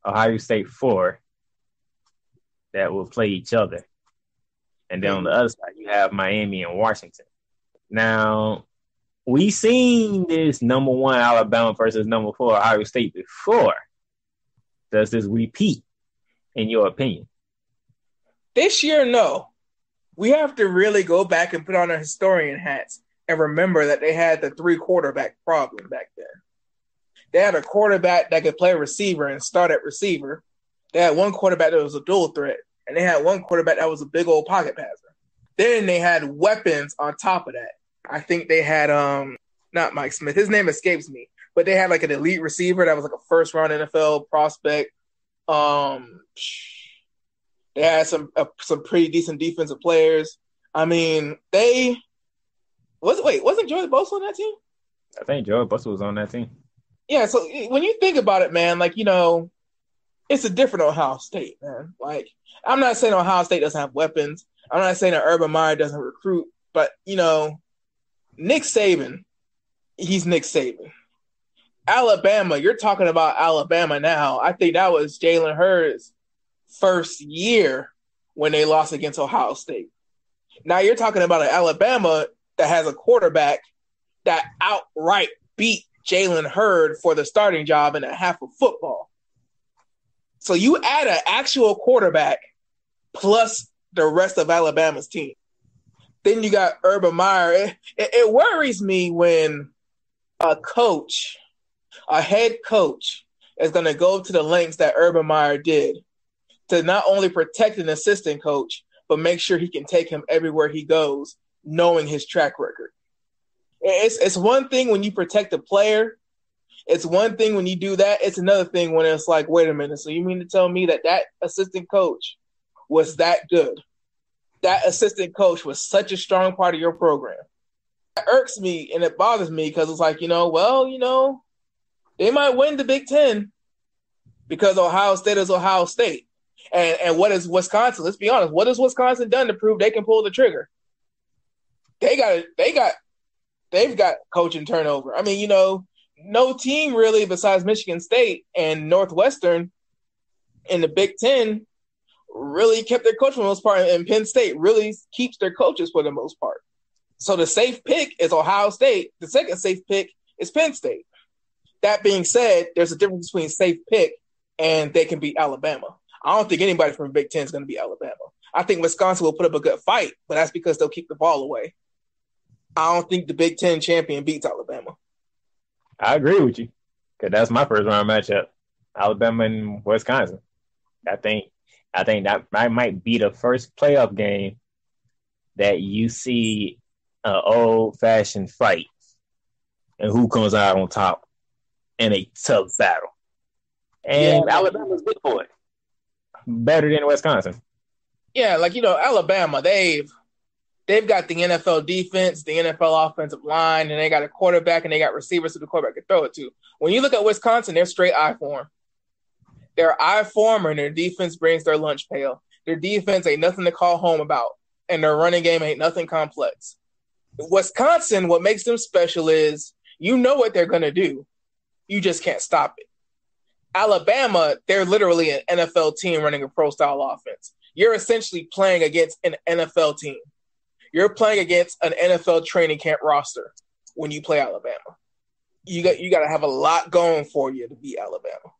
Ohio State four that will play each other, and then on the other side you have Miami and Washington. Now we seen this number one Alabama versus number four Ohio State before. Does this repeat, in your opinion? This year, no. We have to really go back and put on our historian hats and remember that they had the three quarterback problem back then. They had a quarterback that could play receiver and start at receiver. They had one quarterback that was a dual threat, and they had one quarterback that was a big old pocket passer. Then they had weapons on top of that. I think they had um not Mike Smith. His name escapes me, but they had like an elite receiver that was like a first round NFL prospect. Um, they had some uh, some pretty decent defensive players. I mean, they was wait wasn't Joey Bosa on that team? I think Joey Bosa was on that team. Yeah, so when you think about it, man, like you know, it's a different Ohio State, man. Like I'm not saying Ohio State doesn't have weapons. I'm not saying that Urban Meyer doesn't recruit, but you know, Nick Saban, he's Nick Saban. Alabama, you're talking about Alabama now. I think that was Jalen Hurts first year when they lost against Ohio State. Now you're talking about an Alabama that has a quarterback that outright beat Jalen Hurts for the starting job in a half of football. So you add an actual quarterback plus the rest of Alabama's team. Then you got Urban Meyer. It, it, it worries me when a coach, a head coach, is going to go to the lengths that Urban Meyer did to not only protect an assistant coach, but make sure he can take him everywhere he goes, knowing his track record. It's it's one thing when you protect a player. It's one thing when you do that. It's another thing when it's like, wait a minute. So you mean to tell me that that assistant coach was that good? That assistant coach was such a strong part of your program. It irks me and it bothers me because it's like, you know, well, you know, they might win the Big Ten because Ohio State is Ohio State. And and what is Wisconsin? Let's be honest. What has Wisconsin done to prove they can pull the trigger? They got they got they've got coaching turnover. I mean, you know, no team really besides Michigan State and Northwestern in the Big Ten really kept their coach for the most part, and Penn State really keeps their coaches for the most part. So the safe pick is Ohio State. The second safe pick is Penn State. That being said, there's a difference between safe pick and they can beat Alabama. I don't think anybody from Big Ten is going to be Alabama. I think Wisconsin will put up a good fight, but that's because they'll keep the ball away. I don't think the Big Ten champion beats Alabama. I agree with you because that's my first round matchup: Alabama and Wisconsin. I think I think that might be the first playoff game that you see an old fashioned fight and who comes out on top in a tough battle. And yeah, Alabama's good for it. Better than Wisconsin. Yeah, like you know, Alabama, they've they've got the NFL defense, the NFL offensive line, and they got a quarterback and they got receivers so the quarterback can throw it to. When you look at Wisconsin, they're straight I form. They're I form and their defense brings their lunch pail. Their defense ain't nothing to call home about, and their running game ain't nothing complex. Wisconsin, what makes them special is you know what they're gonna do. You just can't stop it. Alabama, they're literally an NFL team running a pro style offense. You're essentially playing against an NFL team you're playing against an NFL training camp roster when you play Alabama. You got you got to have a lot going for you to beat Alabama.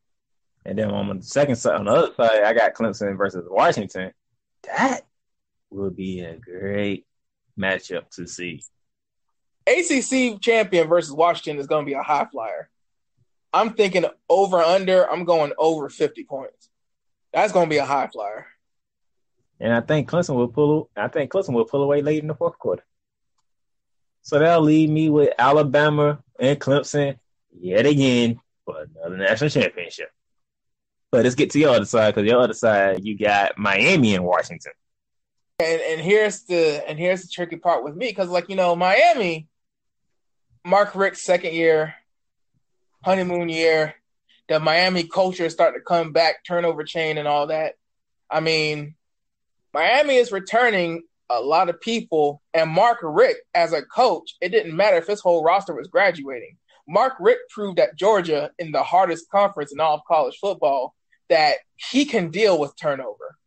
And then on the second side, on the other side, I got Clemson versus Washington. That will be a great matchup to see. ACC champion versus Washington is going to be a high flyer. I'm thinking over under. I'm going over 50 points. That's going to be a high flyer. And I think Clemson will pull. I think Clemson will pull away late in the fourth quarter. So that'll leave me with Alabama and Clemson yet again for another national championship. But let's get to your other side because your other side you got Miami and Washington. And and here's the and here's the tricky part with me because like you know Miami, Mark Richt's second year, honeymoon year, the Miami culture is starting to come back, turnover chain and all that. I mean, Miami is returning a lot of people, and Mark Richt, as a coach, it didn't matter if his whole roster was graduating. Mark Richt proved at Georgia in the hardest conference in all of college football that he can deal with turnover.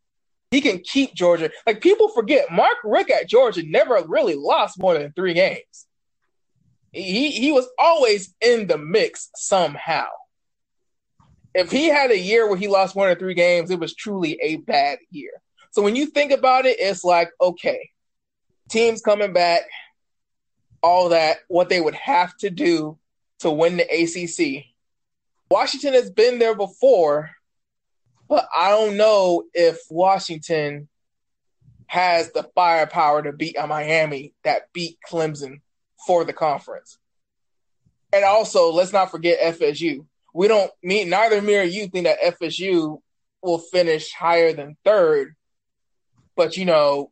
He can keep Georgia. Like people forget, Mark Richt at Georgia never really lost more than three games. He he was always in the mix somehow. If he had a year where he lost one or three games, it was truly a bad year. So when you think about it, it's like, okay, teams coming back, all that, what they would have to do to win the ACC. Washington has been there before, but I don't know if Washington has the firepower to beat a Miami that beat Clemson for the conference. And also, let's not forget FSU. We don't mean neither me or you think that FSU will finish higher than third but you know,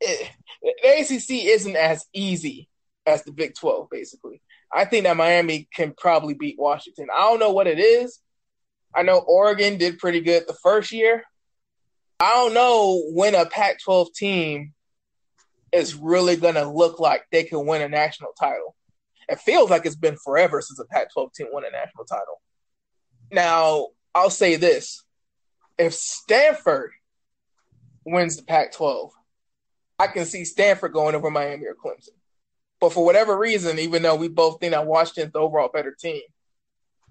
it, the ACC isn't as easy as the Big Twelve. Basically, I think that Miami can probably beat Washington. I don't know what it is. I know Oregon did pretty good the first year. I don't know when a Pac-12 team is really going to look like they can win a national title. It feels like it's been forever since a Pac-12 team won a national title. Now, I'll say this: if Stanford wins the Pac 12, I can see Stanford going over Miami or Clemson. But for whatever reason, even though we both think that Washington's the overall better team,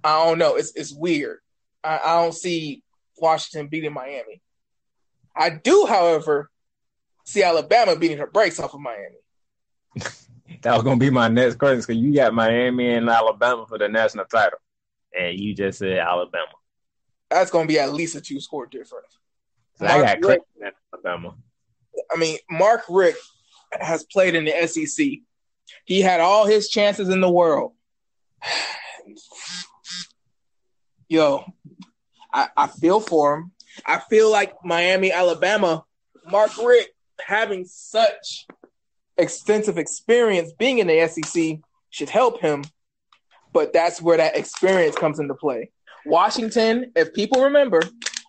I don't know. It's it's weird. I, I don't see Washington beating Miami. I do, however, see Alabama beating her brakes off of Miami. that was gonna be my next question because you got Miami and Alabama for the national title, and you just said Alabama. That's gonna be at least a two score difference. So I got Rick, Alabama. I mean, Mark Richt has played in the SEC. He had all his chances in the world. Yo, I, I feel for him. I feel like Miami, Alabama, Mark Richt having such extensive experience being in the SEC should help him, but that's where that experience comes into play. Washington, if people remember,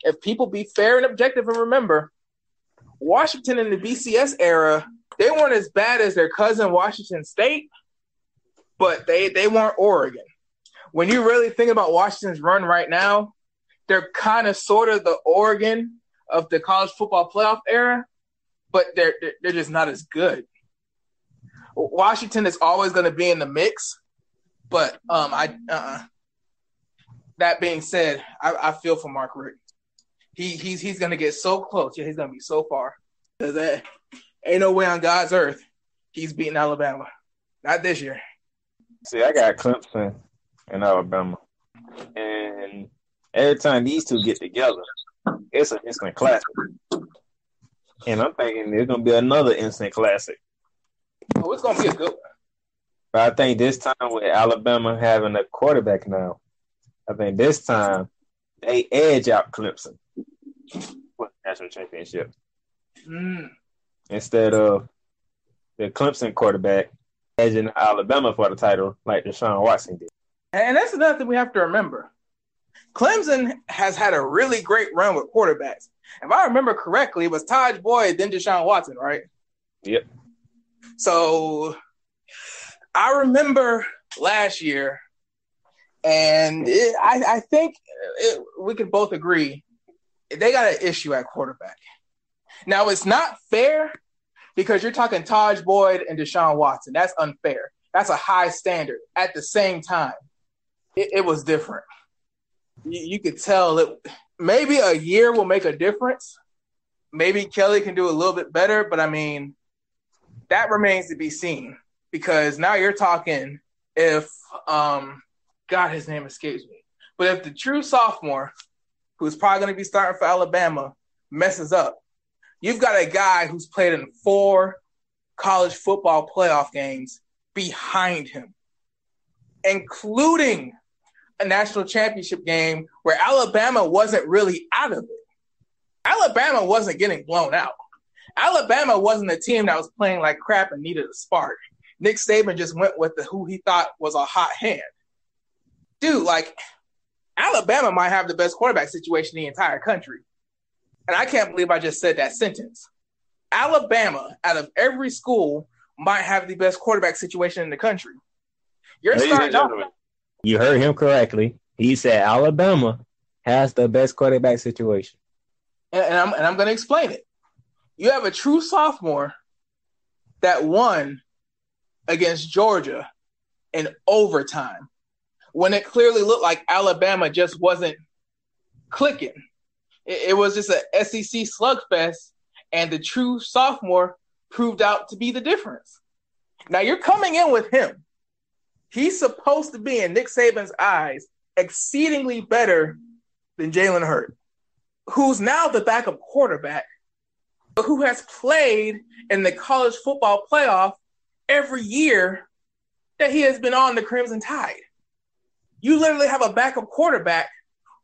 if people be fair and objective and remember, Washington in the BCS era, they weren't as bad as their cousin Washington State, but they they weren't Oregon. When you really think about Washington's run right now, they're kind of sort of the Oregon of the college football playoff era, but they're they're just not as good. Washington is always going to be in the mix, but um, I uh, that being said, I, I feel for Mark Richt he he's he's gonna get so close. Yeah, he's gonna be so far. Cause that ain't no way on God's earth he's beating Alabama. Not this year. See, I got Clemson and Alabama, and every time these two get together, it's an instant classic. And I'm thinking there's gonna be another instant classic. Oh, it's gonna be a good one. But I think this time with Alabama having a quarterback now, I think this time they edge out Clemson for the national championship mm. instead of the Clemson quarterback edging Alabama for the title like Deshaun Watson did. And that's another thing we have to remember. Clemson has had a really great run with quarterbacks. If I remember correctly, it was Tajh Boyd, then Deshaun Watson, right? Yep. So I remember last year, and it, I, I, think it, we can both agree they got an issue at quarterback. Now it's not fair because you're talking Tajh Boyd and Deshaun Watson. That's unfair. That's a high standard. At the same time, it, it was different. You, you could tell that maybe a year will make a difference. Maybe Kelly can do a little bit better, but I mean, that remains to be seen because now you're talking if um God his name escapes me. But if the true sophomore who's probably going to be starting for Alabama, messes up, you've got a guy who's played in four college football playoff games behind him, including a national championship game where Alabama wasn't really out of it. Alabama wasn't getting blown out. Alabama wasn't a team that was playing like crap and needed a spark. Nick Saban just went with the who he thought was a hot hand. Dude, like Alabama might have the best quarterback situation in the entire country. And I can't believe I just said that sentence. Alabama, out of every school, might have the best quarterback situation in the country. You're Ladies starting off. You heard him correctly. He said Alabama has the best quarterback situation. And, and I'm and I'm going to explain it. You have a true sophomore that won against Georgia in overtime when it clearly looked like Alabama just wasn't clicking. It, it was just a SEC slugfest, and the true sophomore proved out to be the difference. Now you're coming in with him. He's supposed to be in Nick Saban's eyes exceedingly better than Jalen Hurts, who's now the backup quarterback, but who has played in the college football playoff every year that he has been on the Crimson Tide. You literally have a backup quarterback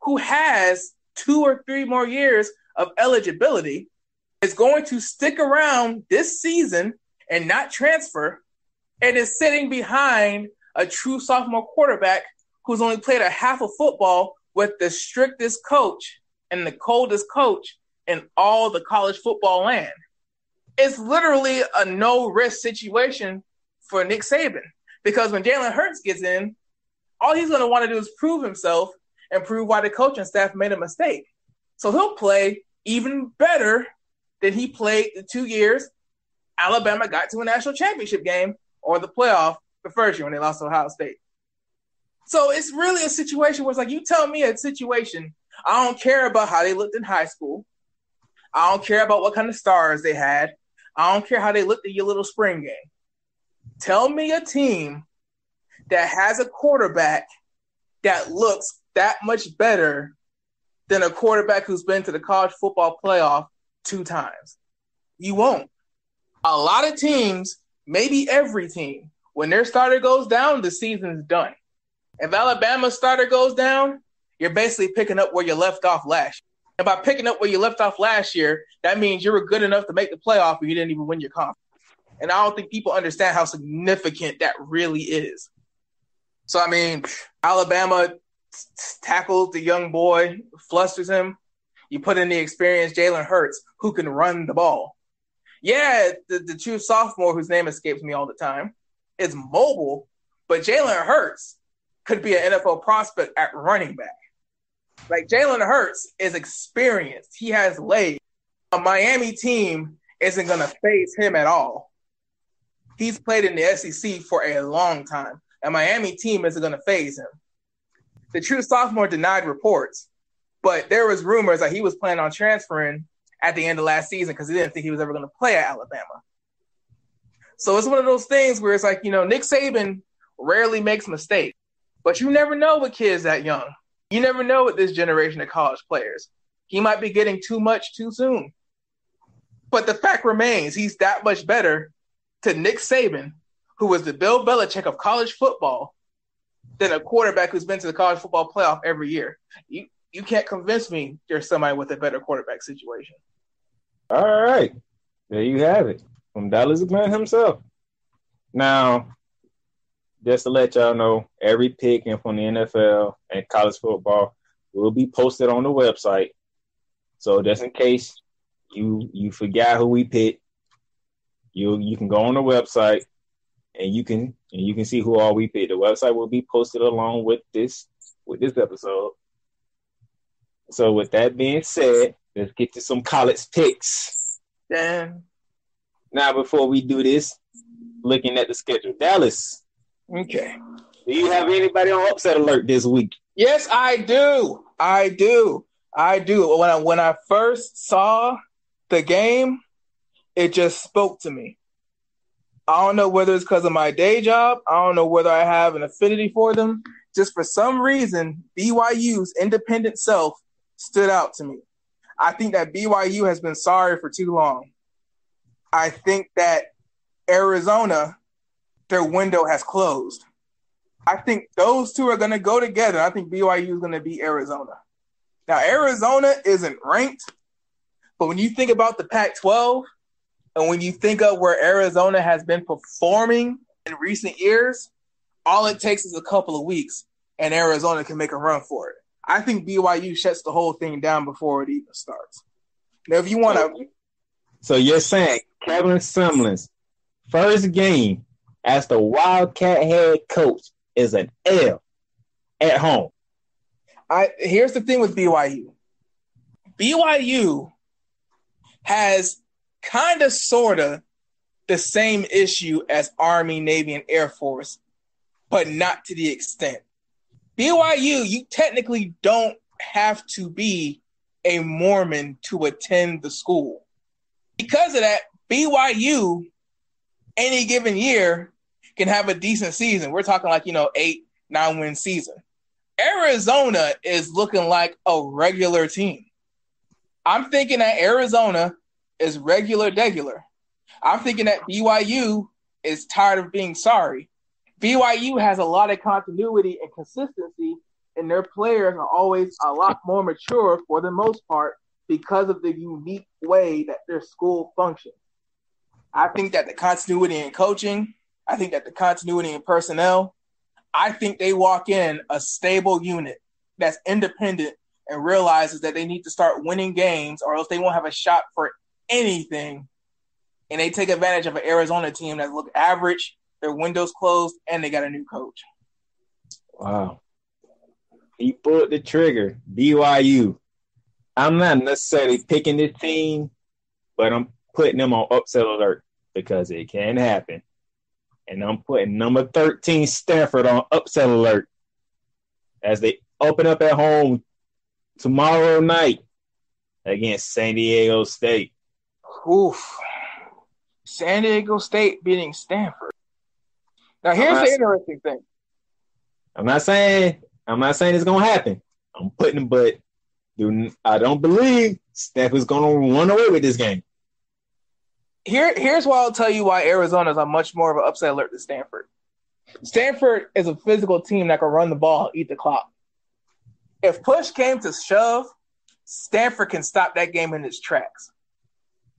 who has two or three more years of eligibility, is going to stick around this season and not transfer, and is sitting behind a true sophomore quarterback who's only played a half of football with the strictest coach and the coldest coach in all the college football land. It's literally a no risk situation for Nick Saban because when Jalen Hurts gets in, all he's going to want to do is prove himself and prove why the coaching staff made a mistake. So he'll play even better than he played the two years Alabama got to a national championship game or the playoff the first year when they lost Ohio State. So it's really a situation where it's like you tell me a situation. I don't care about how they looked in high school. I don't care about what kind of stars they had. I don't care how they looked at your little spring game. Tell me a team that has a quarterback that looks that much better than a quarterback who's been to the college football playoff two times. You won't. A lot of teams, maybe every team, when their starter goes down, the season's done. If Alabama's starter goes down, you're basically picking up where you left off last. Year. And by picking up where you left off last year, that means you were good enough to make the playoff, but you didn't even win your conference. And I don't think people understand how significant that really is. So I mean, Alabama tackles the young boy, flusters him. You put in the experienced Jalen Hurts, who can run the ball. Yeah, the, the true sophomore whose name escapes me all the time is mobile, but Jalen Hurts could be an NFL prospect at running back. Like Jalen Hurts is experienced. He has legs. A Miami team isn't going to face him at all. He's played in the SEC for a long time. A Miami team isn't going to phase him. The true sophomore denied reports, but there was rumors that he was planning on transferring at the end of last season because he didn't think he was ever going to play at Alabama. So it's one of those things where it's like, you know, Nick Saban rarely makes mistakes, but you never know with kids that young. You never know with this generation of college players. He might be getting too much too soon. But the fact remains, he's that much better to Nick Saban, who was the Bill Belichick of college football, than a quarterback who's been to the college football playoff every year. You you can't convince me there's somebody with a better quarterback situation. All right. There you have it. From Dallas McMahon himself. Now, just to let y'all know, every pick from the NFL and college football will be posted on the website. So just in case you you forgot who we picked, you you can go on the website and you can and you can see who all we picked. The website will be posted along with this with this episode. So with that being said, let's get to some college picks. Damn. Now before we do this, looking at the schedule, Dallas, Okay. Do you have anybody on upset alert this week? Yes, I do. I do. I do. When I when I first saw the game, it just spoke to me. I don't know whether it's because of my day job. I don't know whether I have an affinity for them. Just for some reason, BYU's independent self stood out to me. I think that BYU has been sorry for too long. I think that Arizona their window has closed. I think those two are going to go together. I think BYU is going to be Arizona. Now, Arizona isn't ranked, but when you think about the Pac 12 and when you think of where Arizona has been performing in recent years, all it takes is a couple of weeks and Arizona can make a run for it. I think BYU shuts the whole thing down before it even starts. Now, if you want to. So you're saying Kevin Sumlin's first game as the Wildcat head coach is an L at home. I here's the thing with BYU. BYU has kind of sort of the same issue as Army, Navy, and Air Force, but not to the extent. BYU, you technically don't have to be a Mormon to attend the school. Because of that, BYU, any given year, can have a decent season. We're talking like, you know, eight, nine win season. Arizona is looking like a regular team. I'm thinking that Arizona is regular degular. I'm thinking that BYU is tired of being sorry. BYU has a lot of continuity and consistency, and their players are always a lot more mature for the most part because of the unique way that their school functions. I think that the continuity in coaching, I think that the continuity in personnel, I think they walk in a stable unit that's independent and realizes that they need to start winning games or else they won't have a shot for anything. And they take advantage of an Arizona team that look average, their windows closed, and they got a new coach. Wow. He pulled the trigger. BYU. I'm not necessarily picking this team, but I'm putting them on upset alert because it can happen. And I'm putting number 13 Stanford on upset alert as they open up at home tomorrow night against San Diego State. Oof. San Diego State beating Stanford. Now here's the interesting thing. I'm not saying I'm not saying it's gonna happen. I'm putting but I don't believe Stanford's gonna run away with this game. Here, here's why I'll tell you why Arizona is a much more of an upset alert than Stanford. Stanford is a physical team that can run the ball, eat the clock. If push came to shove, Stanford can stop that game in its tracks.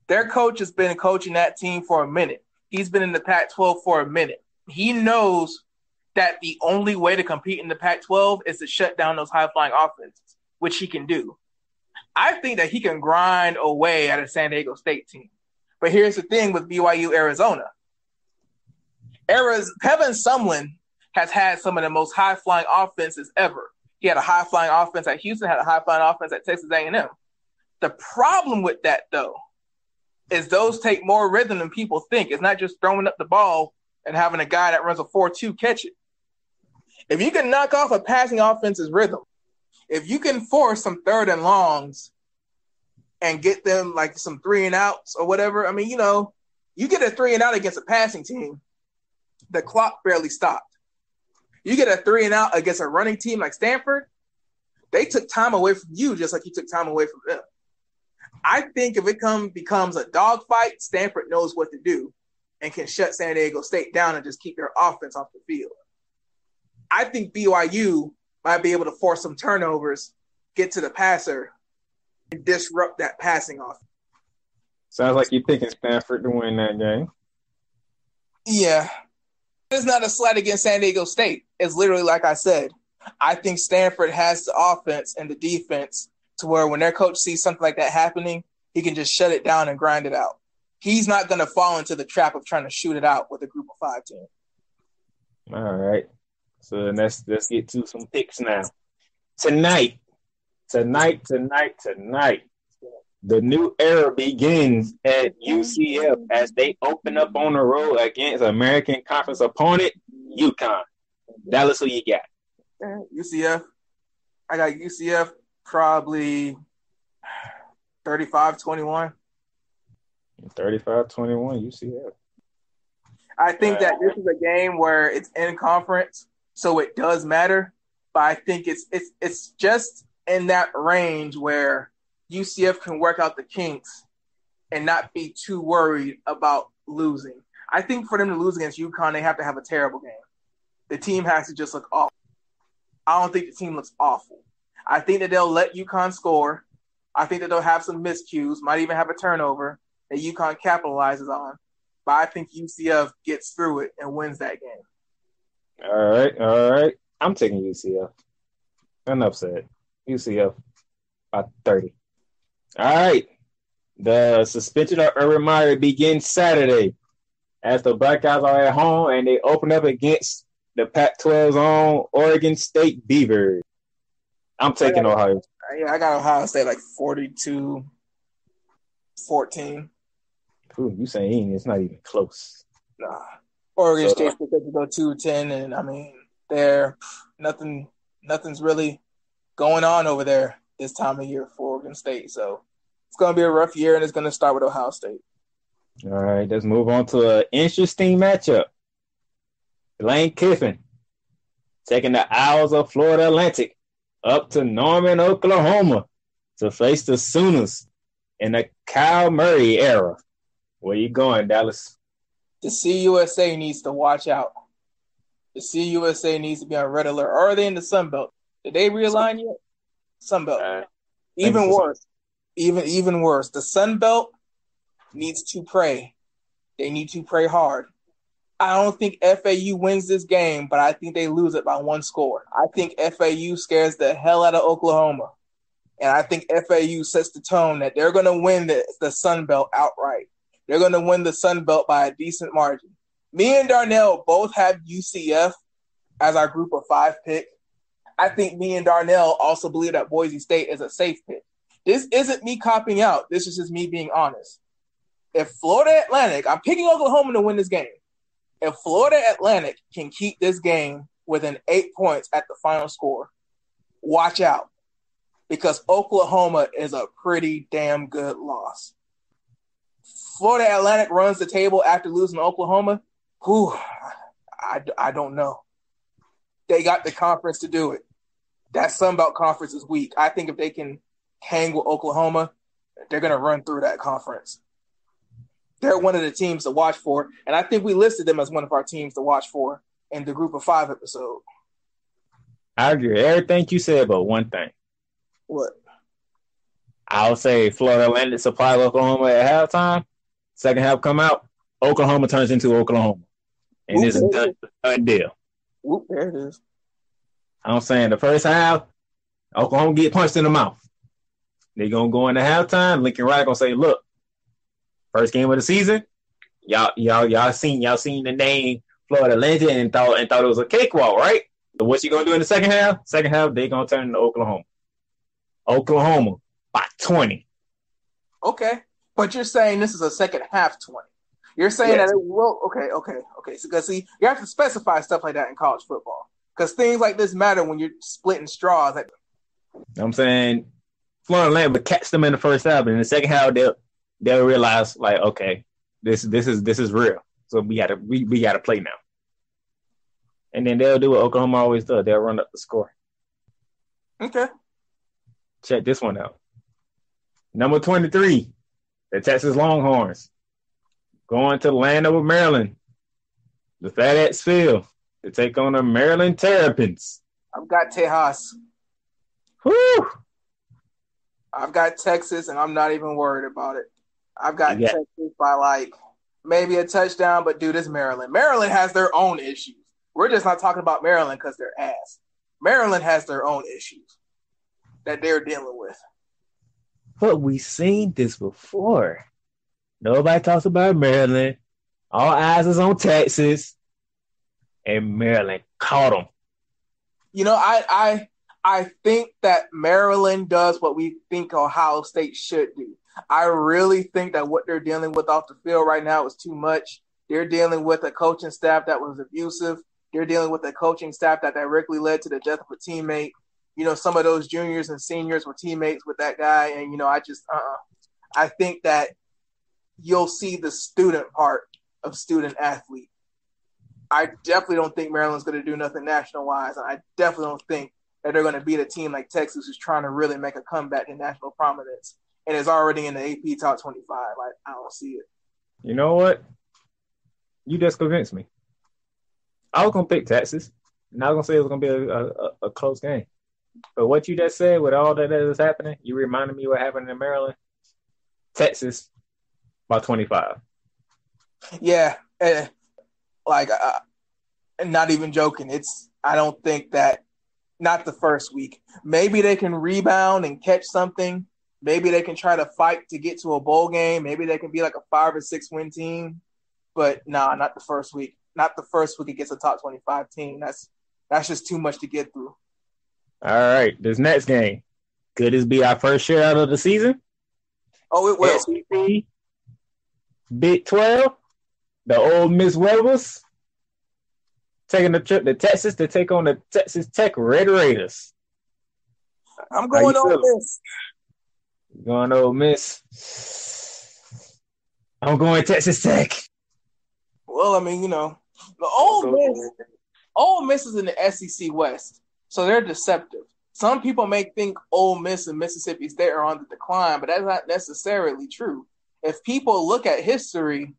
Their coach has been coaching that team for a minute. He's been in the Pac 12 for a minute. He knows that the only way to compete in the Pac 12 is to shut down those high flying offenses, which he can do. I think that he can grind away at a San Diego State team. But here's the thing with BYU Arizona. Arizona Kevin Sumlin has had some of the most high flying offenses ever. He had a high flying offense at Houston, had a high flying offense at Texas A&M. The problem with that though is those take more rhythm than people think. It's not just throwing up the ball and having a guy that runs a 4-2 catch it. If you can knock off a passing offense's rhythm, if you can force some third and longs and get them like some three and outs or whatever, I mean, you know, you get a three and out against a passing team, the clock barely stopped. You get a three and out against a running team like Stanford, they took time away from you just like you took time away from them. I think if it come becomes a dogfight, Stanford knows what to do and can shut San Diego State down and just keep their offense off the field. I think BYU might be able to force some turnovers, get to the passer, and disrupt that passing off. Sounds like you're picking Stanford to win that game. Yeah, it's not a slight against San Diego State. It's literally like I said. I think Stanford has the offense and the defense to where when their coach sees something like that happening, he can just shut it down and grind it out. He's not going to fall into the trap of trying to shoot it out with a group of five team. All right. So let's let's get to some picks now. Tonight, tonight, tonight, tonight, the new era begins at UCF as they open up on the road against American Conference opponent UConn. Dallas, who you got? UCF. I got UCF probably 35 21. 35 21, UCF. I think that this is a game where it's in conference, so it does matter. But I think it's it's it's just in that range where UCF can work out the kinks and not be too worried about losing. I think for them to lose against UConn, they have to have a terrible game. The team has to just look awful. I don't think the team looks awful. I think that they'll let UConn score. I think that they'll have some miscues, might even have a turnover that UConn capitalizes on. But I think UCF gets through it and wins that game. All right, all right. I'm taking UCF. Enough said. UCF by 30. All right. The suspension of Urban Meyer begins Saturday as the Buckeyes are at home and they open up against the Pac-12's own Oregon State Beavers. I'm taking got, Ohio. Yeah, I got Ohio State like 42 14. Ooh, you saying it's not even close. Nah. Oregon so, State because to go 2 10, and I mean, there nothing nothing's really going on over there this time of year for Oregon State. So it's going to be a rough year, and it's going to start with Ohio State. All right, let's move on to an interesting matchup. Lane Kiffin taking the Owls of Florida Atlantic up to Norman, Oklahoma to face the Sooners in the Kyler Murray era. Where you going, Dallas? The CUSA needs to watch out. The CUSA needs to be on red alert. Or are they in the Sun Belt? Did they realign yet? Sun Belt. Uh, even worse. Even even worse. The Sun Belt needs to pray. They need to pray hard. I don't think FAU wins this game, but I think they lose it by one score. I think FAU scares the hell out of Oklahoma. And I think FAU sets the tone that they're going to win the, the Sun Belt outright. They're going to win the Sun Belt by a decent margin. Me and Darnell both have UCF as our group of five pick. I think me and Darnell also believe that Boise State is a safe pick. this isn't me copying out. This is just me being honest. If Florida Atlantic, I'm picking Oklahoma to win this game. If Florida Atlantic can keep this game within eight points at the final score, watch out because Oklahoma is a pretty damn good loss. Florida Atlantic runs the table after losing Oklahoma. Whew, I, I don't know. They got the conference to do it. That Sunbelt conference is weak. I think if they can hang with Oklahoma, they're going to run through that conference. They're one of the teams to watch for, and I think we listed them as one of our teams to watch for in the Group of Five episode. I agree. Everything you said, but one thing. What? I'll say Florida Atlantic supply Oklahoma at halftime. Second half come out, Oklahoma turns into Oklahoma, and it's a done, done deal. Whoop, there it is. I'm saying the first half, Oklahoma get punched in the mouth. They're gonna go into halftime. Lincoln Riley gonna say, "Look, first game of the season, y'all, y'all, y'all seen, y'all seen the name Florida Legend and thought and thought it was a cakewalk, right? So what you gonna do in the second half? Second half, they gonna turn into Oklahoma. Oklahoma by twenty. Okay, but you're saying this is a second half twenty. You're saying yes. that it will. Okay, okay, okay. So, because see, you have to specify stuff like that in college football because things like this matter when you're splitting straws. Like, I'm saying Florida Land would catch them in the first half, and in the second half they'll they'll realize like, okay, this this is this is real. So we gotta we, we gotta play now. And then they'll do what Oklahoma always does. They'll run up the score. Okay. Check this one out. Number 23, the Texas Longhorns going to the land of Maryland, the FedEx Field to take on the Maryland Terrapins. I've got Tejas. Whew. I've got Texas, and I'm not even worried about it. I've got yeah. Texas by like maybe a touchdown, but dude, it's Maryland. Maryland has their own issues. We're just not talking about Maryland because they're ass. Maryland has their own issues that they're dealing with. But we've seen this before. Nobody talks about Maryland. All eyes is on Texas, and Maryland caught them. You know, I I I think that Maryland does what we think Ohio State should do. I really think that what they're dealing with off the field right now is too much. They're dealing with a coaching staff that was abusive. They're dealing with a coaching staff that directly led to the death of a teammate. You know, some of those juniors and seniors were teammates with that guy, and you know, I just, uh, uh I think that you'll see the student part of student athlete. I definitely don't think Maryland's going to do nothing national wise, and I definitely don't think that they're going to beat a team like Texas who's trying to really make a comeback to national prominence and is already in the AP top twenty five. Like I don't see it. You know what? You just convinced me. I was gonna pick Texas, and I was gonna say it was gonna be a, a, a close game. But what you just said with all that is happening, you reminded me what happened in Maryland. Texas by 25. Yeah, eh, like uh, not even joking. It's I don't think that not the first week. Maybe they can rebound and catch something. Maybe they can try to fight to get to a bowl game. Maybe they can be like a five or six win team. But nah, not the first week. Not the first week gets a top twenty five team. That's that's just too much to get through. All right, this next game could this be our first share out of the season? Oh, it will. SEC Big 12, the Ole Miss Rebels, taking the trip to Texas to take on the Texas Tech Red Raiders. I'm going Ole Miss. Going Ole Miss. I'm going Texas Tech. Well, I mean, you know, the Ole Miss, Ole Miss is in the SEC West, so they're deceptive. Some people may think Ole Miss and Mississippi State are on the decline, but that's not necessarily true if people look at history,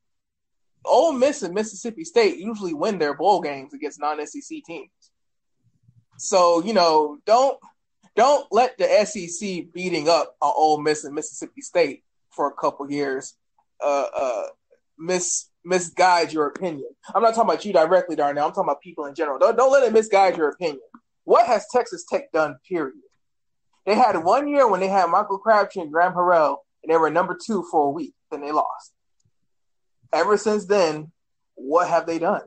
Ole Miss and Mississippi State usually win their bowl games against non-SEC teams. So you know, don't don't let the SEC beating up on Ole Miss and Mississippi State for a couple years uh, uh, mis misguide your opinion. I'm not talking about you directly, Darnell. I'm talking about people in general. Don't don't let it misguide your opinion. What has Texas Tech done? Period. They had one year when they had Michael Crabtree and Graham Harrell and they were number two for a week. Then they lost. Ever since then, what have they done?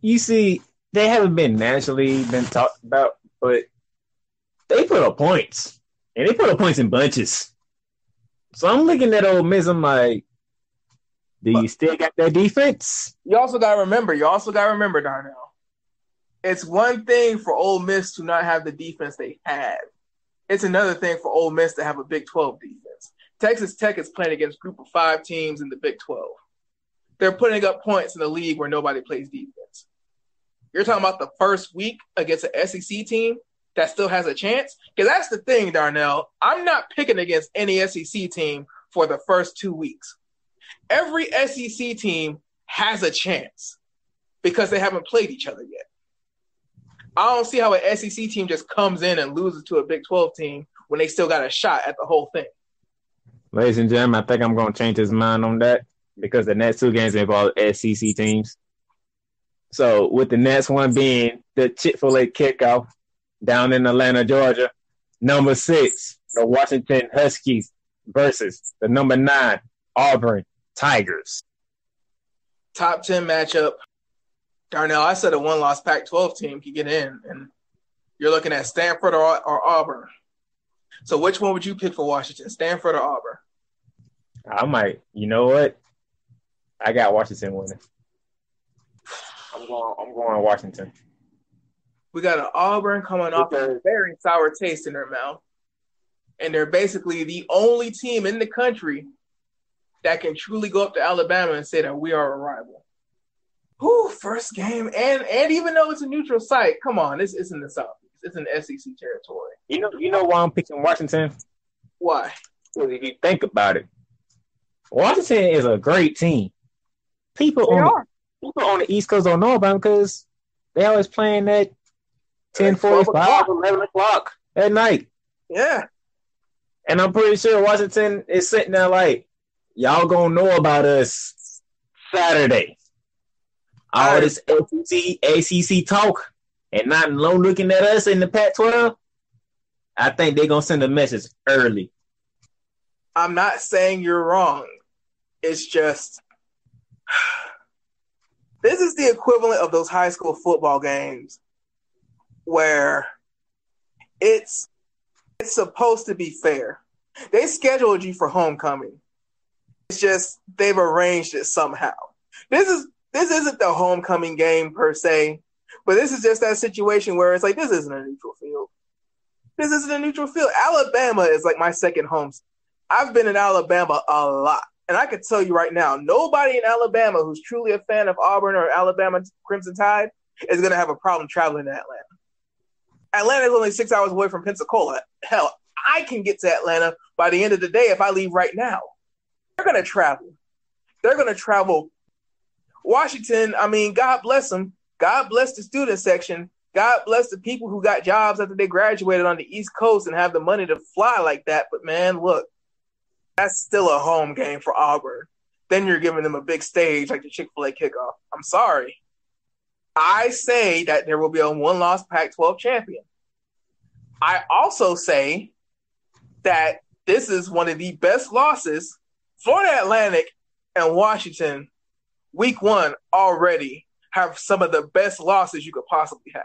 You see, they haven't been nationally been talked about, but they put up points and they put up points in bunches. So I'm looking at Ole Miss. I'm like, do you still got that defense? You also got to remember. You also got to remember, Darnell. It's one thing for Ole Miss to not have the defense they had. It's another thing for Ole Miss to have a Big 12 defense. Texas Tech is playing against group of five teams in the Big 12. They're putting up points in the league where nobody plays defense. You're talking about the first week against an SEC team that still has a chance? Because that's the thing, Darnell. I'm not picking against any SEC team for the first two weeks. Every SEC team has a chance because they haven't played each other yet. I don't see how an SEC team just comes in and loses to a Big 12 team when they still got a shot at the whole thing. Ladies and gentlemen, I think I'm going to change his mind on that because the next two games involve SEC teams. So, with the next one being the Chick fil A kickoff down in Atlanta, Georgia, number six, the Washington Huskies versus the number nine, Auburn Tigers. Top 10 matchup. Darnell, I said a one loss Pac 12 team could get in, and you're looking at Stanford or, or Auburn. So, which one would you pick for Washington, Stanford or Auburn? I might. You know what? I got Washington winning. I'm going. I'm going Washington. We got an Auburn coming off a very sour taste in their mouth, and they're basically the only team in the country that can truly go up to Alabama and say that we are a rival. Who first game, and and even though it's a neutral site, come on, this isn't the South. It's an SEC territory. You know, you know why I'm picking Washington. Why? Because if you think about it, Washington is a great team. People they on are. The, people on the East Coast don't know about them because they always playing at 10, 45, 11 o'clock at night. Yeah. And I'm pretty sure Washington is sitting there like, y'all gonna know about us Saturday. All this SEC, ACC talk and not alone looking at us in the Pac-12. I think they're gonna send a message early. I'm not saying you're wrong. It's just this is the equivalent of those high school football games where it's it's supposed to be fair. They scheduled you for homecoming. It's just they've arranged it somehow. This is this isn't the homecoming game per se, but this is just that situation where it's like this isn't a neutral field. This isn't a neutral field. Alabama is like my second home. I've been in Alabama a lot. And I can tell you right now, nobody in Alabama who's truly a fan of Auburn or Alabama Crimson Tide is going to have a problem traveling to Atlanta. Atlanta is only six hours away from Pensacola. Hell, I can get to Atlanta by the end of the day if I leave right now. They're going to travel. They're going to travel. Washington, I mean, God bless them. God bless the student section. God bless the people who got jobs after they graduated on the East Coast and have the money to fly like that. But man, look, that's still a home game for Auburn. Then you're giving them a big stage like the Chick fil A kickoff. I'm sorry. I say that there will be a one loss Pac 12 champion. I also say that this is one of the best losses. Florida Atlantic and Washington, week one already, have some of the best losses you could possibly have.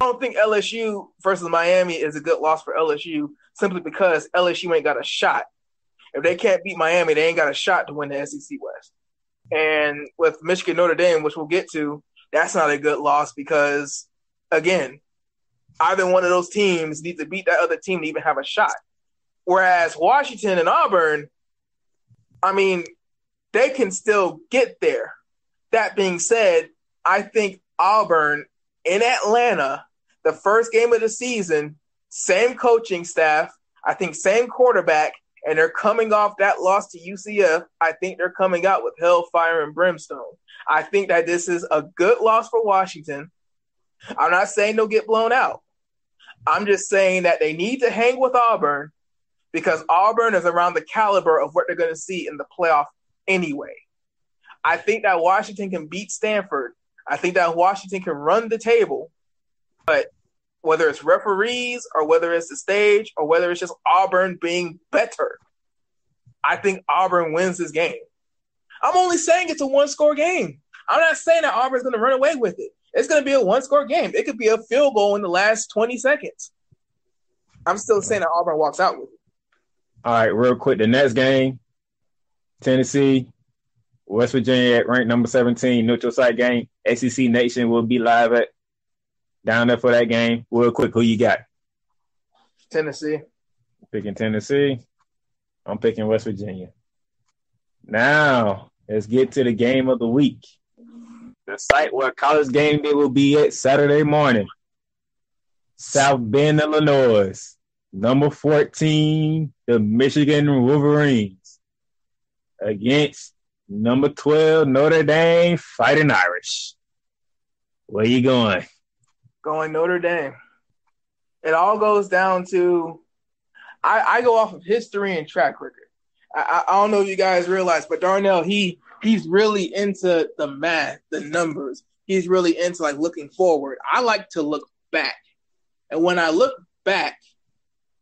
I don't think LSU versus Miami is a good loss for LSU simply because LSU ain't got a shot if they can't beat Miami, they ain't got a shot to win the SEC West. And with Michigan Notre Dame, which we'll get to, that's not a good loss because, again, either one of those teams needs to beat that other team to even have a shot. Whereas Washington and Auburn, I mean, they can still get there. That being said, I think Auburn in Atlanta, the first game of the season, same coaching staff, I think same quarterback, and they're coming off that loss to UCF. I think they're coming out with hellfire and brimstone. I think that this is a good loss for Washington. I'm not saying they'll get blown out. I'm just saying that they need to hang with Auburn because Auburn is around the caliber of what they're going to see in the playoff anyway. I think that Washington can beat Stanford. I think that Washington can run the table, but whether it's referees or whether it's the stage or whether it's just Auburn being better. I think Auburn wins this game. I'm only saying it's a one score game. I'm not saying that Auburn's going to run away with it. It's going to be a one score game. It could be a field goal in the last 20 seconds. I'm still saying that Auburn walks out with it. All right, real quick. The next game, Tennessee, West Virginia at ranked number 17, neutral site game. SEC Nation will be live at down there for that game. Real quick, who you got? Tennessee. Picking Tennessee. I'm picking West Virginia. Now, let's get to the game of the week. The site where college game day will be at Saturday morning. South Bend, Illinois. Number 14, the Michigan Wolverines. Against number 12, Notre Dame Fighting Irish. Where you going? Going Notre Dame. It all goes down to I, I go off of history and track record. I, I don't know if you guys realize, but Darnell, he he's really into the math, the numbers. He's really into like looking forward. I like to look back. And when I look back,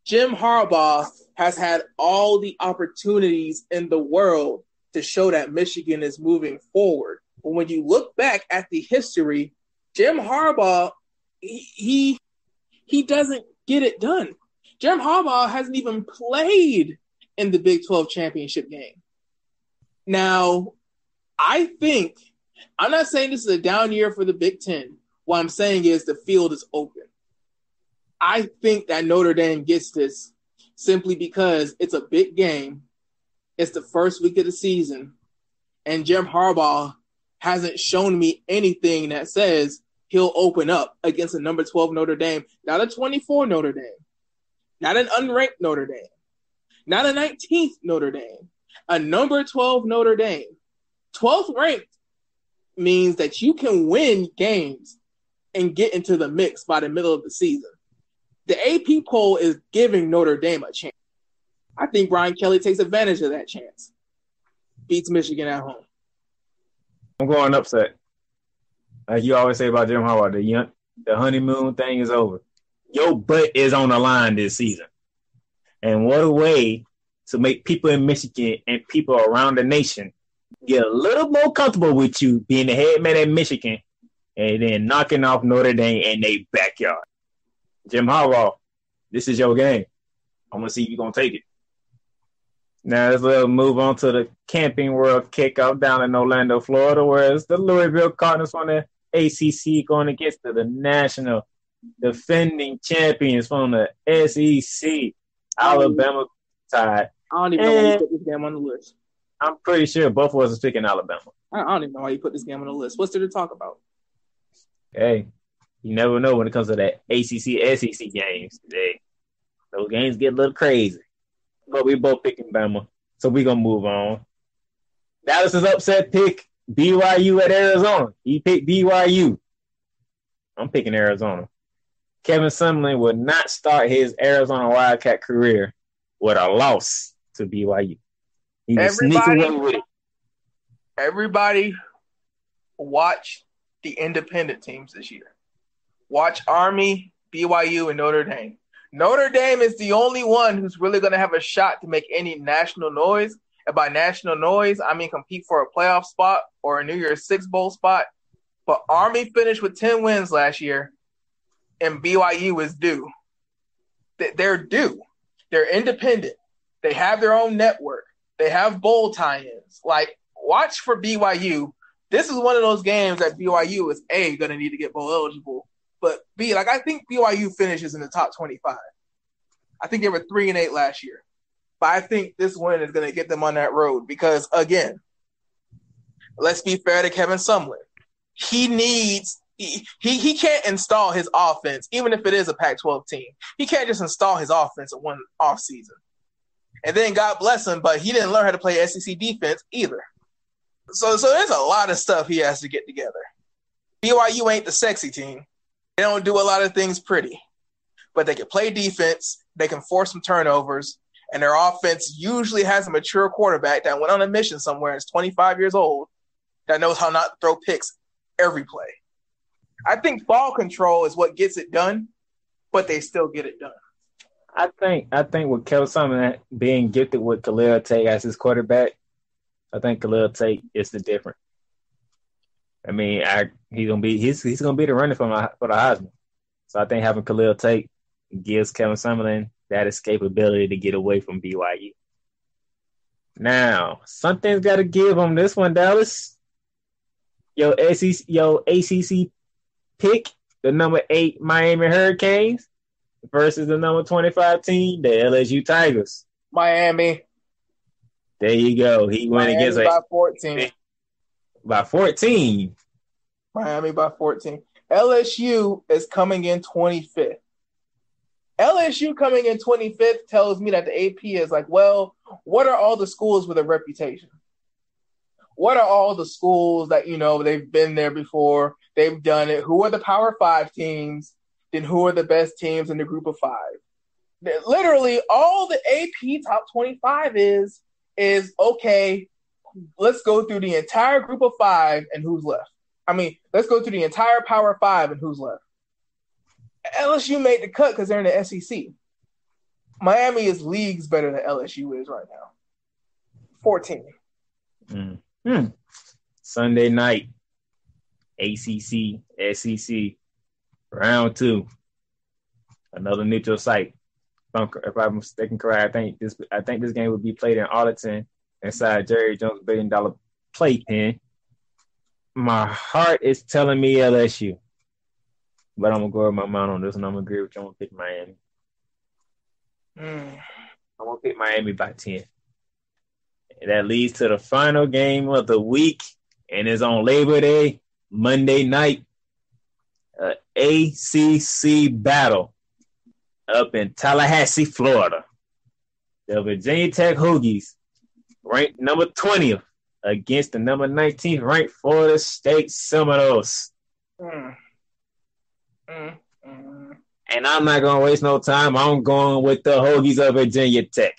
Jim Harbaugh has had all the opportunities in the world to show that Michigan is moving forward. But when you look back at the history, Jim Harbaugh, he he, doesn't get it done. Jim Harbaugh hasn't even played in the Big 12 championship game. Now, I think I'm not saying this is a down year for the Big Ten. What I'm saying is the field is open. I think that Notre Dame gets this simply because it's a big game. It's the first week of the season, and Jim Harbaugh hasn't shown me anything that says he'll open up against a number 12 Notre Dame, not a 24 Notre Dame, not an unranked Notre Dame, not a 19th Notre Dame, a number 12 Notre Dame. 12th ranked means that you can win games and get into the mix by the middle of the season. The AP poll is giving Notre Dame a chance. I think Brian Kelly takes advantage of that chance. Beats Michigan at home. I'm going upset. Like you always say about Jim Harbaugh, the young, the honeymoon thing is over. Your butt is on the line this season. And what a way to make people in Michigan and people around the nation get a little more comfortable with you being the head man in Michigan and then knocking off Notre Dame in their backyard. Jim Harbaugh, this is your game. I'm gonna see if you're gonna take it. Now let's uh, move on to the Camping World kickoff down in Orlando, Florida, where it's the Louisville Cardinals on the ACC going against the, the national defending champions from the SEC, Alabama Tide. I don't even and know why you put this game on the list. I'm pretty sure both of us are picking Alabama. I don't even know why you put this game on the list. What's there to talk about? Hey, you never know when it comes to that ACC SEC games. Today. those games get a little crazy. But we both picking Bama, so we gonna move on. Dallas is upset pick BYU at Arizona. He picked BYU. I'm picking Arizona. Kevin Sumlin would not start his Arizona Wildcat career with a loss to BYU. He everybody, everybody watch the independent teams this year. Watch Army, BYU, and Notre Dame. Notre Dame is the only one who's really going to have a shot to make any national noise. By national noise, I mean compete for a playoff spot or a New Year's Six Bowl spot. But Army finished with 10 wins last year, and BYU is due. They're due. They're independent. They have their own network. They have bowl tie-ins. Like, watch for BYU. This is one of those games that BYU is a going to need to get bowl eligible, but B like I think BYU finishes in the top twenty-five. I think they were three and eight last year, but I think this win is going to get them on that road because again, let's be fair to Kevin Sumlin. He needs he, he he can't install his offense, even if it is a Pac-12 team. He can't just install his offense in one off season. And then God bless him, but he didn't learn how to play SEC defense either. So so there's a lot of stuff he has to get together. BYU ain't the sexy team. They don't do a lot of things pretty, but they can play defense. They can force some turnovers, and their offense usually has a mature quarterback that went on a mission somewhere. Is 25 years old that knows how not to throw picks every play. I think ball control is what gets it done, but they still get it done. I think I think with Kel Sumlin being gifted with Khalil Tate as his quarterback, I think Khalil Tate is the difference. I mean, I, he's gonna be he's he's gonna be the runner for my for the Heisman. So I think having Khalil Tate gives Kevin Summerlin that escapability to get away from BYU. Now, something's got to give him this one, Dallas. Yo, SEC, yo, ACC pick the number eight Miami Hurricanes versus the number 25 team, the LSU Tigers. Miami. There you go. He went against by 14. by 14. Miami by 14. LSU is coming in 25th. LSU coming in 25th tells me that the AP is like, well, what are all the schools with a reputation? What are all the schools that, you know, they've been there before, they've done it? Who are the Power Five teams? Then who are the best teams in the group of five? Literally, all the AP top 25 is, is okay, let's go through the entire group of five and who's left. I mean, let's go through the entire Power Five and who's left. LSU made the cut because they're in the SEC. Miami is leagues better than LSU is right now. 14. Mm. Hmm. Sunday night, ACC, SEC, round two. Another neutral site. If I'm mistaken, correct, I think this I think this game would be played in Arlington inside Jerry Jones' billion dollar playpen. My heart is telling me LSU, but I'm gonna go with my mind on this, and I'm gonna agree with you. I'm gonna pick Miami. Mm. I'm gonna pick Miami by ten. And that leads to the final game of the week, and it's on Labor Day, Monday night. Uh, ACC battle up in Tallahassee, Florida. The Virginia Tech Hokies, ranked number 20th, against the number 19th ranked Florida State Seminoles. Mm. Mm. Mm. And I'm not going to waste no time. I'm going with the Hokies of Virginia Tech.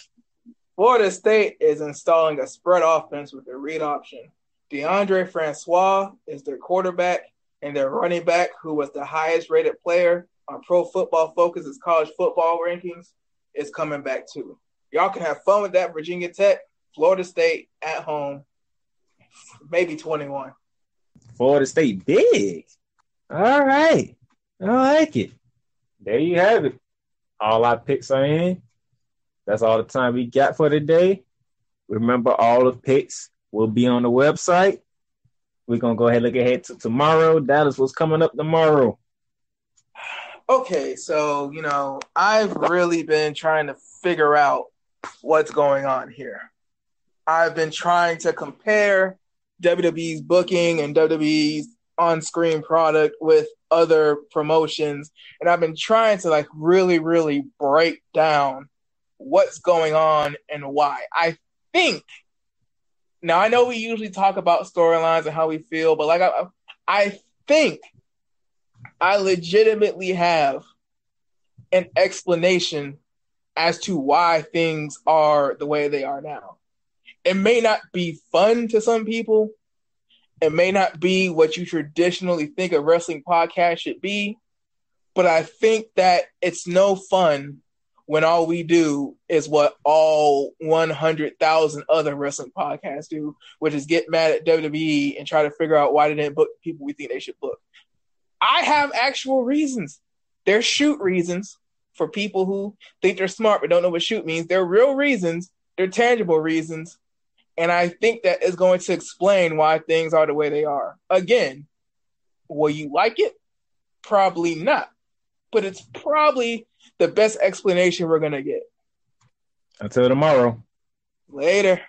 Florida State is installing a spread offense with a read option. Deondre Francois is their quarterback, and their running back, who was the highest rated player on Pro Football Focus's college football rankings, is coming back too. Y'all can have fun with that. Virginia Tech, Florida State at home, maybe 21. Florida State big. All right. I like it. There you have it. All our picks are in. That's all the time we got for today. Remember, all the picks will be on the website. We're gonna go ahead and look ahead to tomorrow. Dallas what's coming up tomorrow. Okay, so you know, I've really been trying to figure out what's going on here. I've been trying to compare WWE's booking and WWE's on-screen product with other promotions, and I've been trying to like really, really break down what's going on and why. I think now I know we usually talk about storylines and how we feel, but like I, I think I legitimately have an explanation as to why things are the way they are now. It may not be fun to some people. It may not be what you traditionally think a wrestling podcast should be, but I think that it's no fun when all we do is what all 100,000 other wrestling podcasts do, which is get mad at WWE and try to figure out why they didn't book people we think they should book. I have actual reasons. They're shoot reasons for people who think they're smart but don't know what shoot means. They're real reasons, they're tangible reasons. And I think that is going to explain why things are the way they are. Again, will you like it? Probably not. But it's probably the best explanation we're going to get. Until tomorrow. Later.